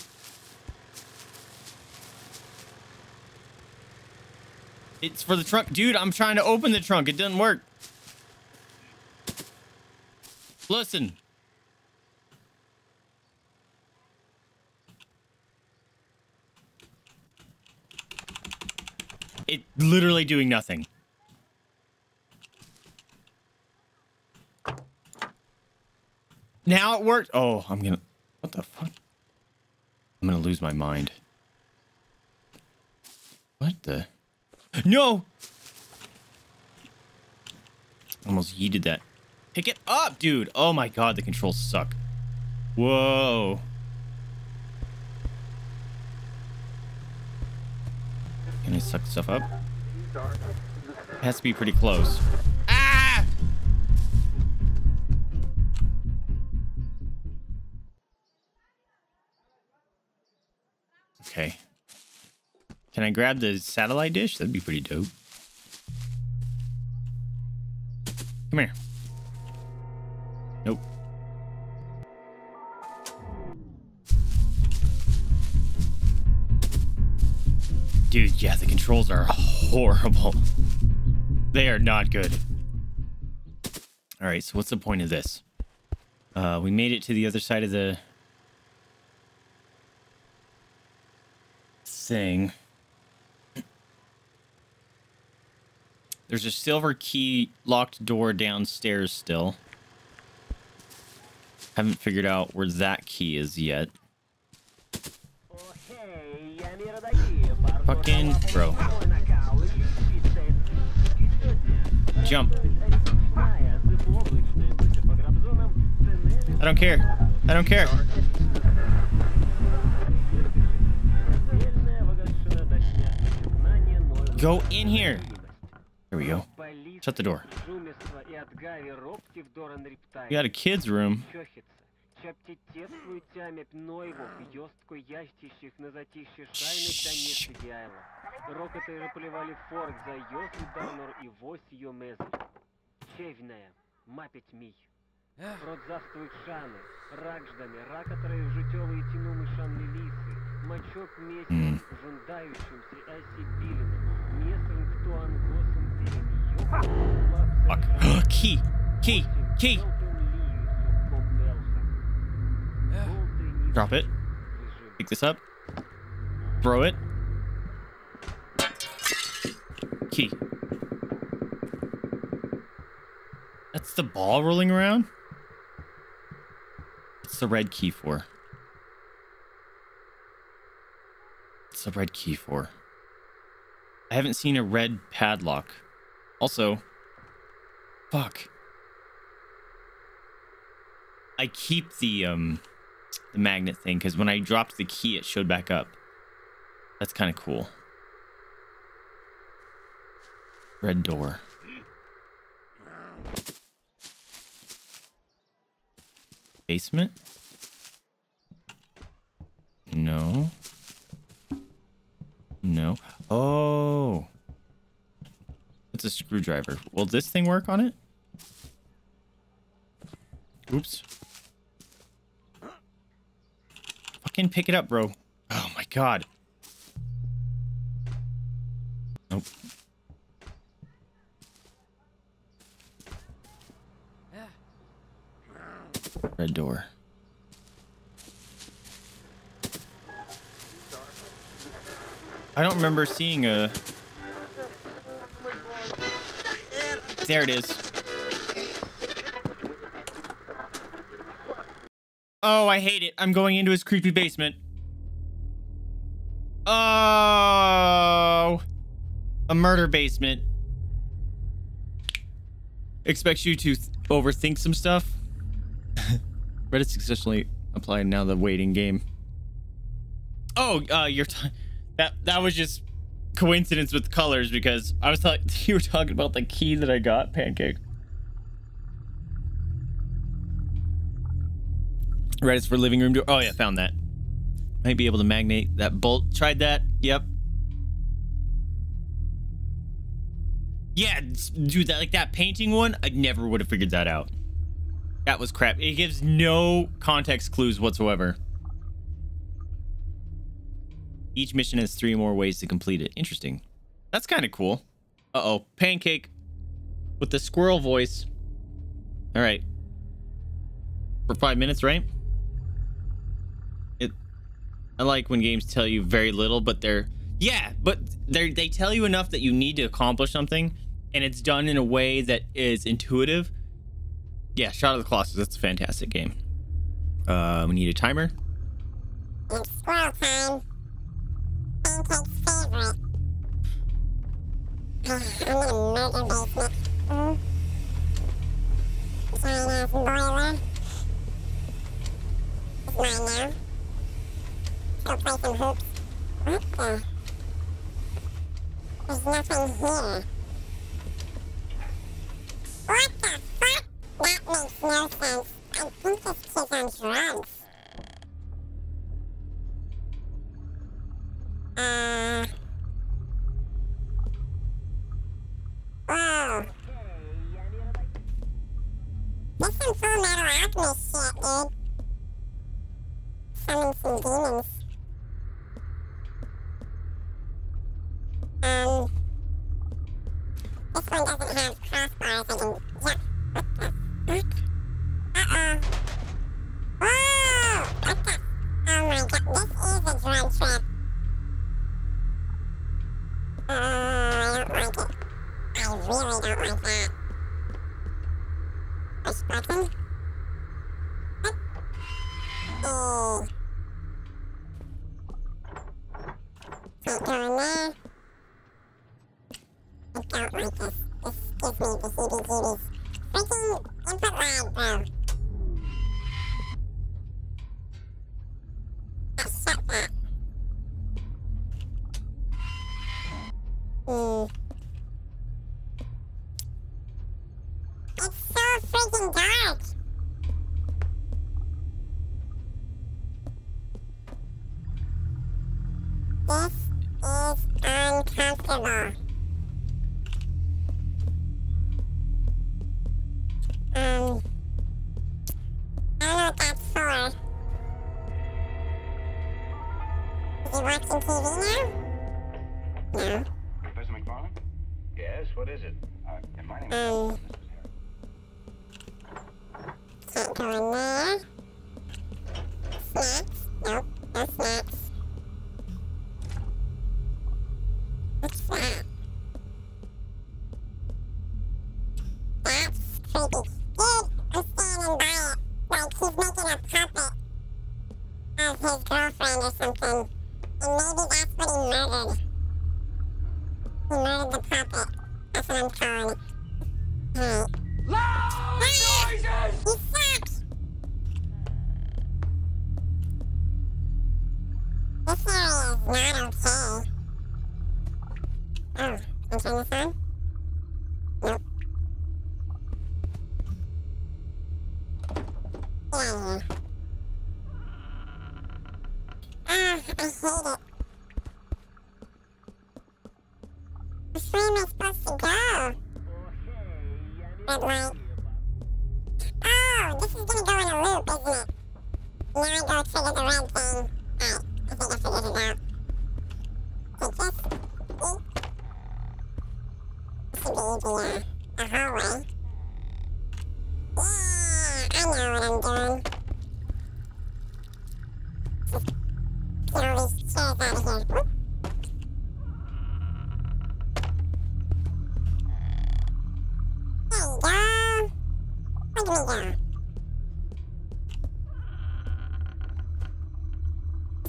It's for the trunk. Dude, I'm trying to open the trunk. It doesn't work. Listen. It literally doing nothing. Now it worked. Oh, I'm gonna. What the fuck? I'm gonna lose my mind. What the? No! Almost yeeted that. Pick it up, dude! Oh my god, the controls suck. Whoa. Can I suck stuff up? It has to be pretty close. Okay. Can I grab the satellite dish? That'd be pretty dope. Come here. Nope. Dude, yeah, the controls are horrible. They are not good. All right, so what's the point of this? Uh, we made it to the other side of the thing. There's a silver key locked door downstairs still. Haven't figured out where that key is yet. Fucking bro. Jump. I don't care. I don't care. Go in here. Here we go. Shut the door. We got a kid's room. Shh. Родзавствують шани, ракждами, ракаторы житьовые тянумы шанны лисы, мачок месяц, жундающимся и осибилины. Fuck. Key. Key. Key. Drop it. Pick this up. Throw it. Key. That's the ball rolling around? What's the red key for? What's the red key for? I haven't seen a red padlock. Also, fuck. I keep the um the magnet thing because when I dropped the key, it showed back up. That's kind of cool. Red door. Basement? No. No. Oh. It's a screwdriver. Will this thing work on it? Oops. Fucking pick it up, bro. Oh my god. Nope. Red door. I don't remember seeing a... There it is. Oh, I hate it. I'm going into his creepy basement. Oh. A murder basement. Expects you to th- overthink some stuff. Reddit successfully applied now the waiting game. Oh, uh, you're t- that that was just coincidence with colors because I was talking you were talking about the key that I got, pancake. Reddit's for living room door. Oh yeah, found that. Might be able to magnate that bolt. Tried that. Yep. Yeah, dude, that like that painting one, I never would have figured that out. That was crap. It gives no context clues whatsoever. Each mission has three more ways to complete it. Interesting. That's kind of cool. Uh-oh. Pancake with the squirrel voice. All right. For five minutes, right? It. I like when games tell you very little, but they're yeah, but they they tell you enough that you need to accomplish something, and it's done in a way that is intuitive. Yeah, Shadow of the Colossus. That's a fantastic game. Uh, we need a timer. It's squirrel time. Pancake's favorite. I'm in a murder basement. Mm. Giant ass boiler. It's mine now. Go play some hoops. What the? There's nothing here. What the fuck? That makes no sense. I think this kid's on drugs. Uh, uh. Some alchemist shit, dude. Summon some demons.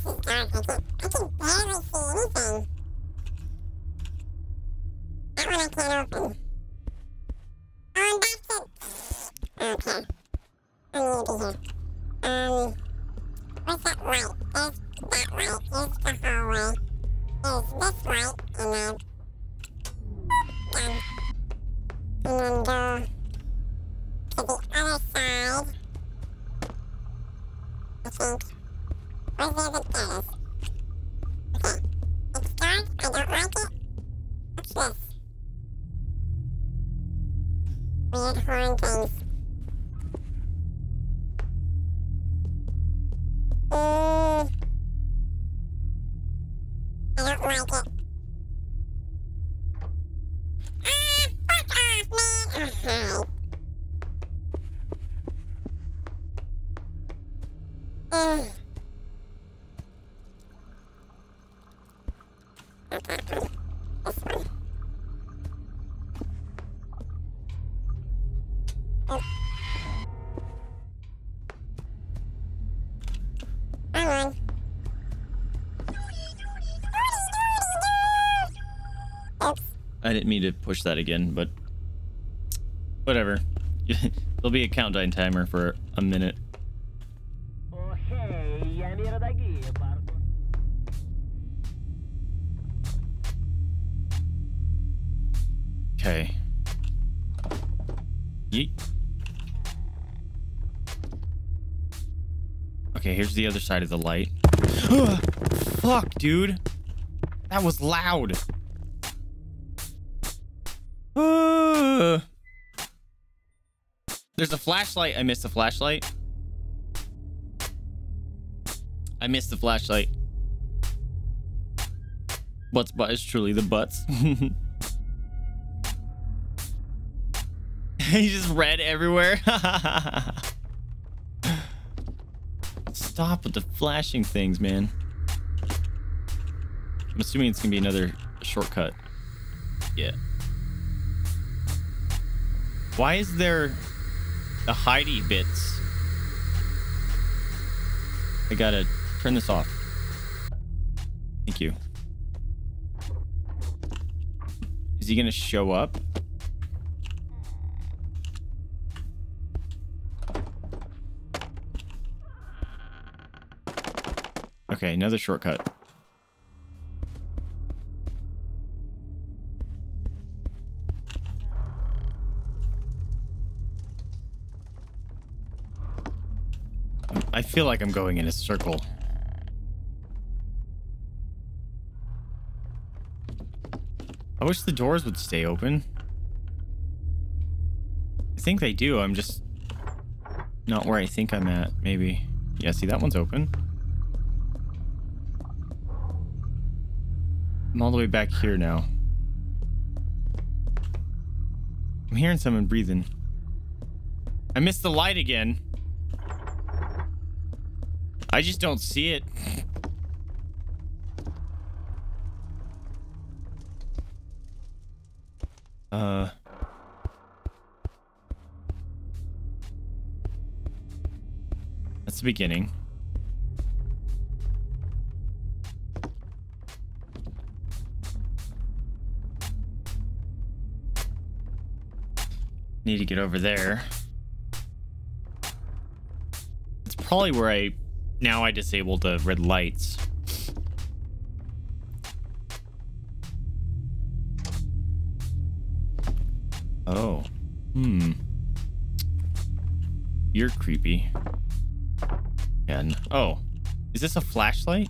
This is dark. I can, I can barely see anything. That one I can't open. Oh, that's it. Okay. I need to here. Um, where's that light? There's that light. There's the hallway. There's this light, and then... Done. And then go to the other side. I think. Okay. I don't like it. What's this? Weird horn things. Mm. Me to push that again, but whatever. There'll be a countdown timer for a minute. Okay. Yeet. Okay, here's the other side of the light. Fuck, dude. That was loud. There's a flashlight. I missed the flashlight. I missed the flashlight. Butts butt is truly the butts. He's just red everywhere. Stop with the flashing things, man. I'm assuming it's gonna be another shortcut. Yeah. Why is there the Heidi bits? I gotta turn this off. Thank you. Is he gonna show up? Okay, another shortcut. Feel like I'm going in a circle. I wish the doors would stay open. I think they do. I'm just not where I think I'm at, maybe. Yeah, see, that one's open. I'm all the way back here now. I'm hearing someone breathing. I missed the light again. I just don't see it. Uh. That's the beginning. Need to get over there. It's probably where I now I disabled the red lights. Oh. Hmm. You're creepy. And oh, is this a flashlight?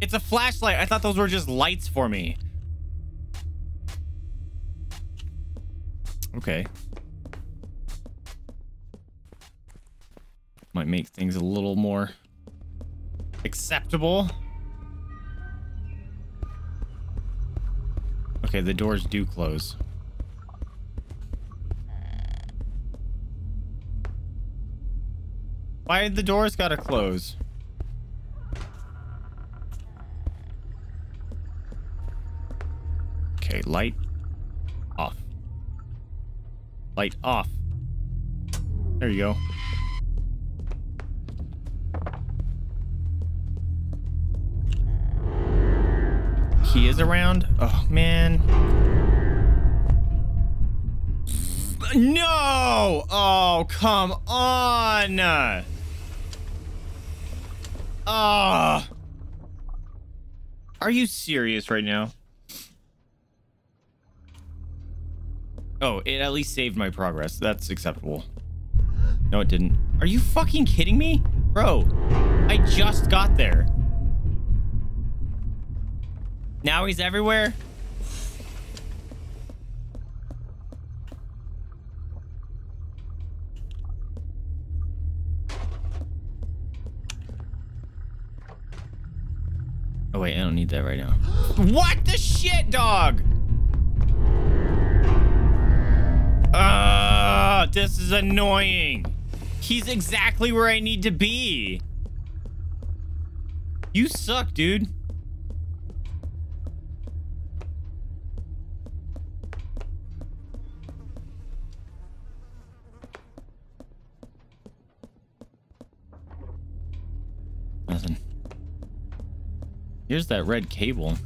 It's a flashlight. I thought those were just lights for me. Okay. Make things a little more acceptable. Okay, the doors do close. Why the doors gotta close? Okay, light off. Light off. There you go. Is around? Oh, man. No! Oh, come on! Ah! Are you serious right now? Oh, it at least saved my progress. That's acceptable. No, it didn't. Are you fucking kidding me? Bro, I just got there. Now he's everywhere? Oh wait, I don't need that right now. what the shit, dog? Ah, this is annoying. He's exactly where I need to be. You suck, dude. Here's that red cable.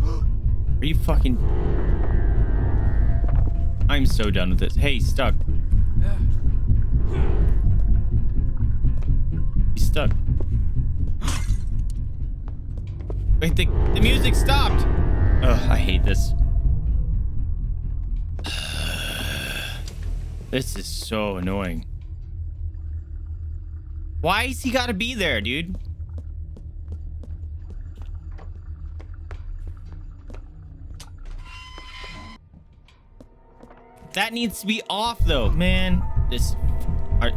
Are you fucking... I'm so done with this. Hey, stuck. He's stuck. Wait, the, the music stopped. Ugh, I hate this. This is so annoying. Why has he got to be there, dude? That needs to be off, though. Man, this... Are,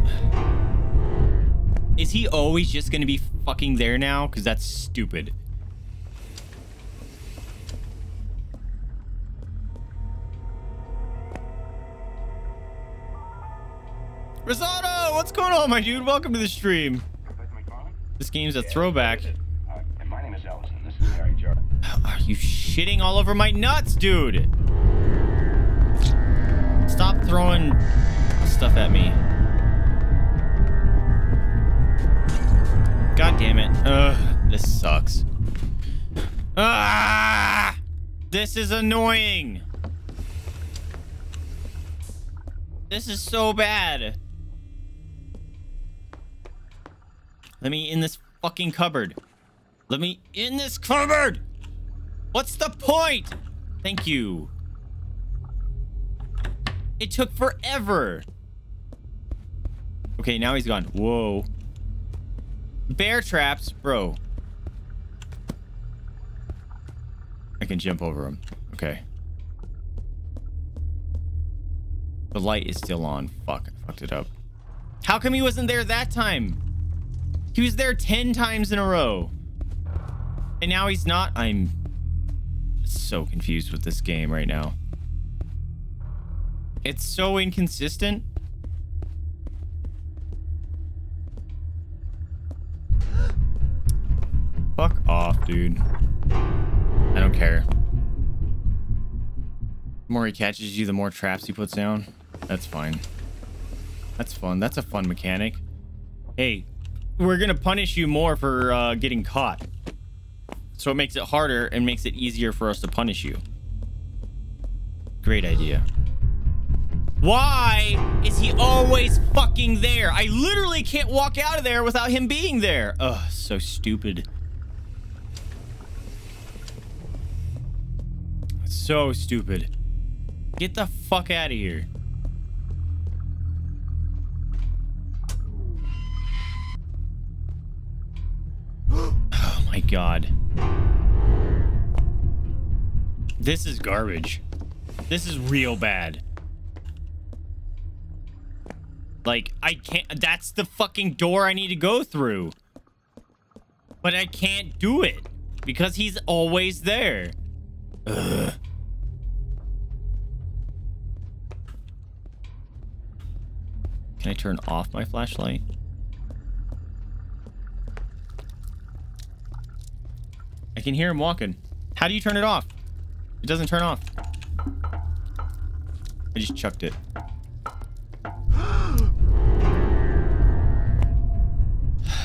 Is he always just gonna be fucking there now? Because that's stupid. What's my dude? Welcome to the stream. This game's a throwback. my name is Ellison. This is Harry Jordan. Are you shitting all over my nuts, dude? Stop throwing stuff at me. God damn it. Ugh, this sucks. Ah! This is annoying. This is so bad. Let me in this fucking cupboard. Let me in this cupboard. What's the point? Thank you. It took forever. Okay, now he's gone. Whoa. Bear traps, bro. I can jump over him. Okay. The light is still on. Fuck, I fucked it up. How come he wasn't there that time? He was there 10 times in a row. And now he's not. I'm so confused with this game right now. It's so inconsistent. Fuck off, dude. I don't care. The more he catches you, the more traps he puts down. That's fine. That's fun. That's a fun mechanic. Hey, we're gonna punish you more for uh, getting caught. So it makes it harder and makes it easier for us to punish you. Great idea. Why is he always fucking there? I literally can't walk out of there without him being there. Ugh, so stupid. So stupid. Get the fuck out of here. God. This is garbage. This is real bad. Like, I can't... That's the fucking door I need to go through. But I can't do it. Because he's always there. Ugh. Can I turn off my flashlight? Can hear him walking. How do you turn it off? It doesn't turn off. I just chucked it.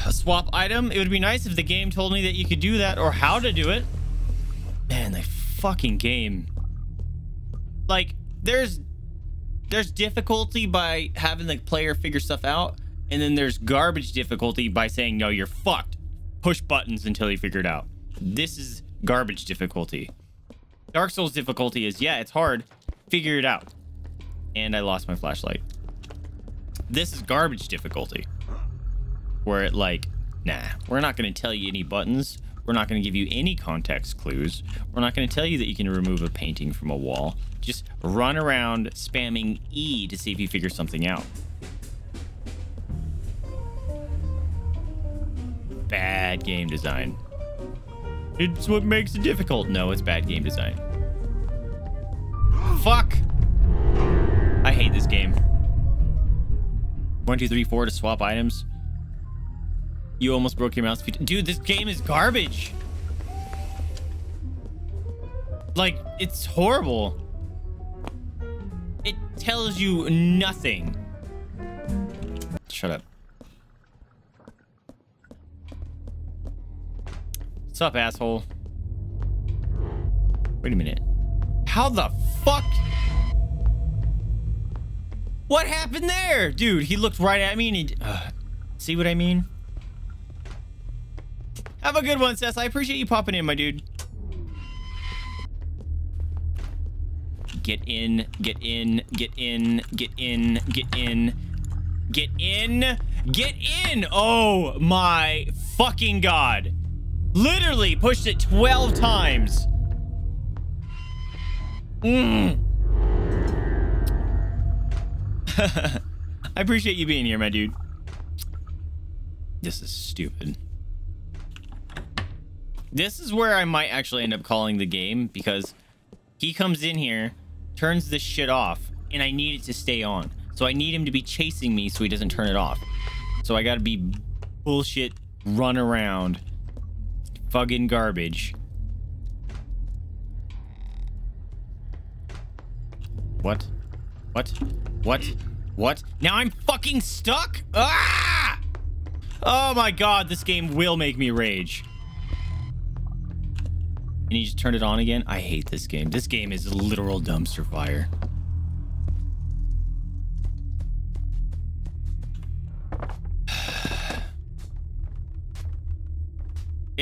A swap item? It would be nice if the game told me that you could do that or how to do it. Man, the fucking game. Like, there's there's difficulty by having the player figure stuff out, and then there's garbage difficulty by saying, no, you're fucked. Push buttons until you figure it out. This is garbage difficulty. Dark Souls difficulty is, yeah, it's hard. Figure it out. And I lost my flashlight. This is garbage difficulty. Where it like, nah, we're not going to tell you any buttons. We're not going to give you any context clues. We're not going to tell you that you can remove a painting from a wall. Just run around spamming E to see if you figure something out. Bad game design. It's what makes it difficult. No, it's bad game design. Fuck! I hate this game. One, two, three, four to swap items. You almost broke your mouse. Dude, this game is garbage. Like, it's horrible. It tells you nothing. Shut up. What's up, asshole? Wait a minute. How the fuck? What happened there? Dude, he looked right at me and he... Uh, see what I mean? Have a good one, Seth. I appreciate you popping in, my dude. Get in, get in, get in, get in, get in, get in, get in. Oh my fucking god. Literally pushed it 12 times. Mm. I appreciate you being here, my dude. This is stupid. This is where I might actually end up calling the game because he comes in here, turns this shit off, and I need it to stay on. So I need him to be chasing me so he doesn't turn it off. So I gotta be bullshit, run around, fucking garbage. What? What? What? What? Now I'm fucking stuck? Ah! Oh my god, this game will make me rage. And you just turned it on again? I hate this game. This game is literal dumpster fire.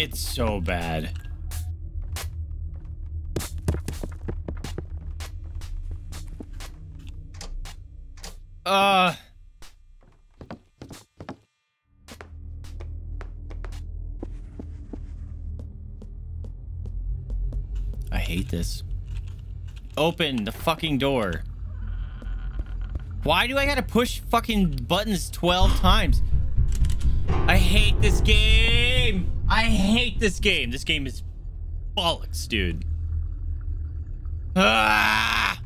It's so bad. Uh I hate this. Open the fucking door. Why do I gotta push fucking buttons 12 times? I hate this game. I hate this game. This game is bollocks, dude. Ah!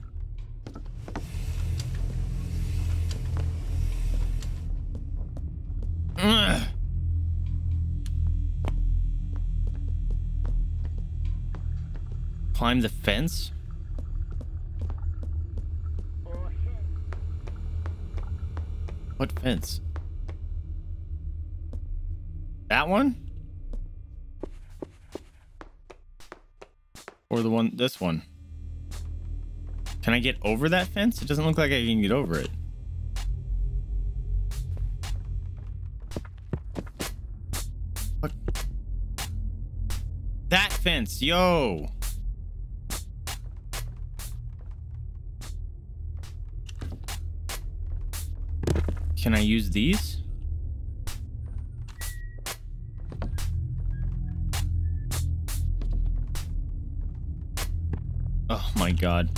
Climb the fence? What fence? That one? Or the one, this one? Can I get over that fence? It doesn't look like I can get over it. What? That fence, yo! Can I use these? My god.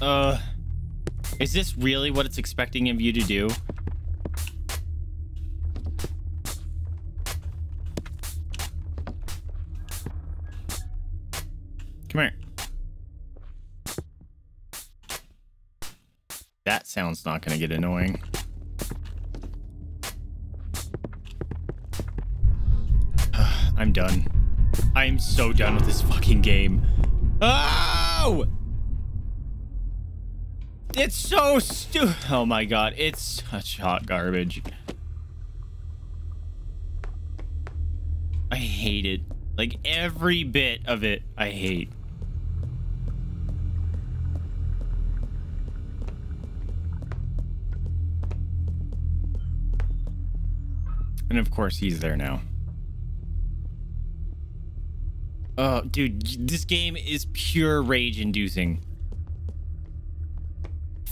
Uh, is this really what it's expecting of you to do? Come here. That sound's not gonna get annoying. I'm done. So done with this fucking game. Oh! It's so stu- Oh my god, it's such hot garbage. I hate it. Like every bit of it, I hate. And of course, he's there now. Oh, dude, this game is pure rage inducing.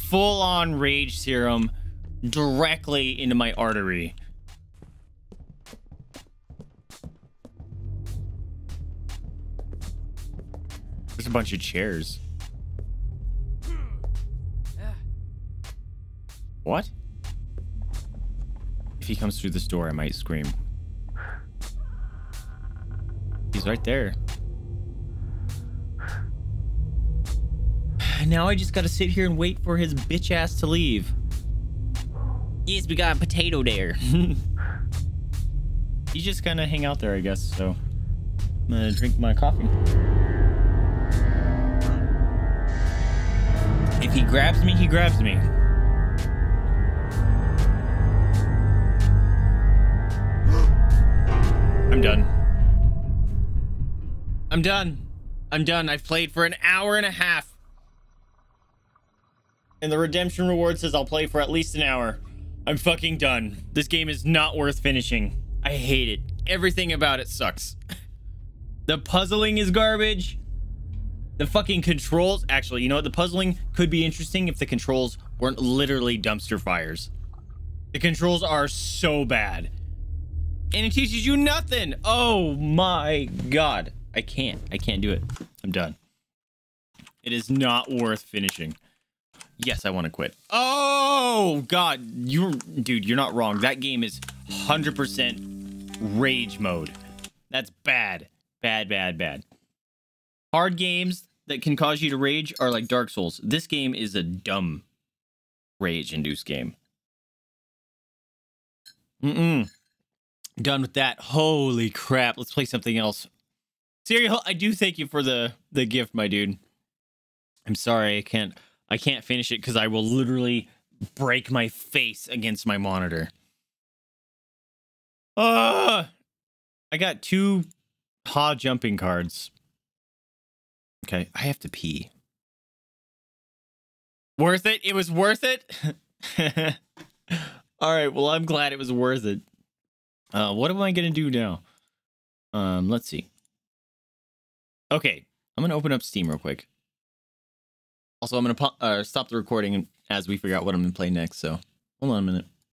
Full on rage serum directly into my artery. There's a bunch of chairs. What? If he comes through this door, I might scream. He's right there. Now I just gotta sit here and wait for his bitch ass to leave. Yes, we got a potato there. He's just gonna hang out there, I guess, so. I'm gonna drink my coffee. If he grabs me, he grabs me. I'm done. I'm done. I'm done. I've played for an hour and a half. And the redemption reward says I'll play for at least an hour. I'm fucking done. This game is not worth finishing. I hate it. Everything about it sucks. The puzzling is garbage. The fucking controls. Actually, you know what? The puzzling could be interesting if the controls weren't literally dumpster fires. The controls are so bad. And it teaches you nothing. Oh my god. I can't. I can't do it. I'm done. It is not worth finishing. Yes, I want to quit. Oh God, you dude, you're not wrong. That game is 100% rage mode. That's bad, bad, bad, bad. Hard games that can cause you to rage are like Dark Souls. This game is a dumb rage-induced game. Mm-mm. Done with that. Holy crap! Let's play something else. Serial, I do thank you for the the gift, my dude. I'm sorry I can't I can't finish it because I will literally break my face against my monitor. Ah! I got two ha jumping cards. Okay, I have to pee. Worth it? It was worth it? All right, well, I'm glad it was worth it. Uh, what am I going to do now? Um, let's see. Okay, I'm going to open up Steam real quick. Also, I'm going to uh, stop the recording as we figure out what I'm going to play next, so hold on a minute.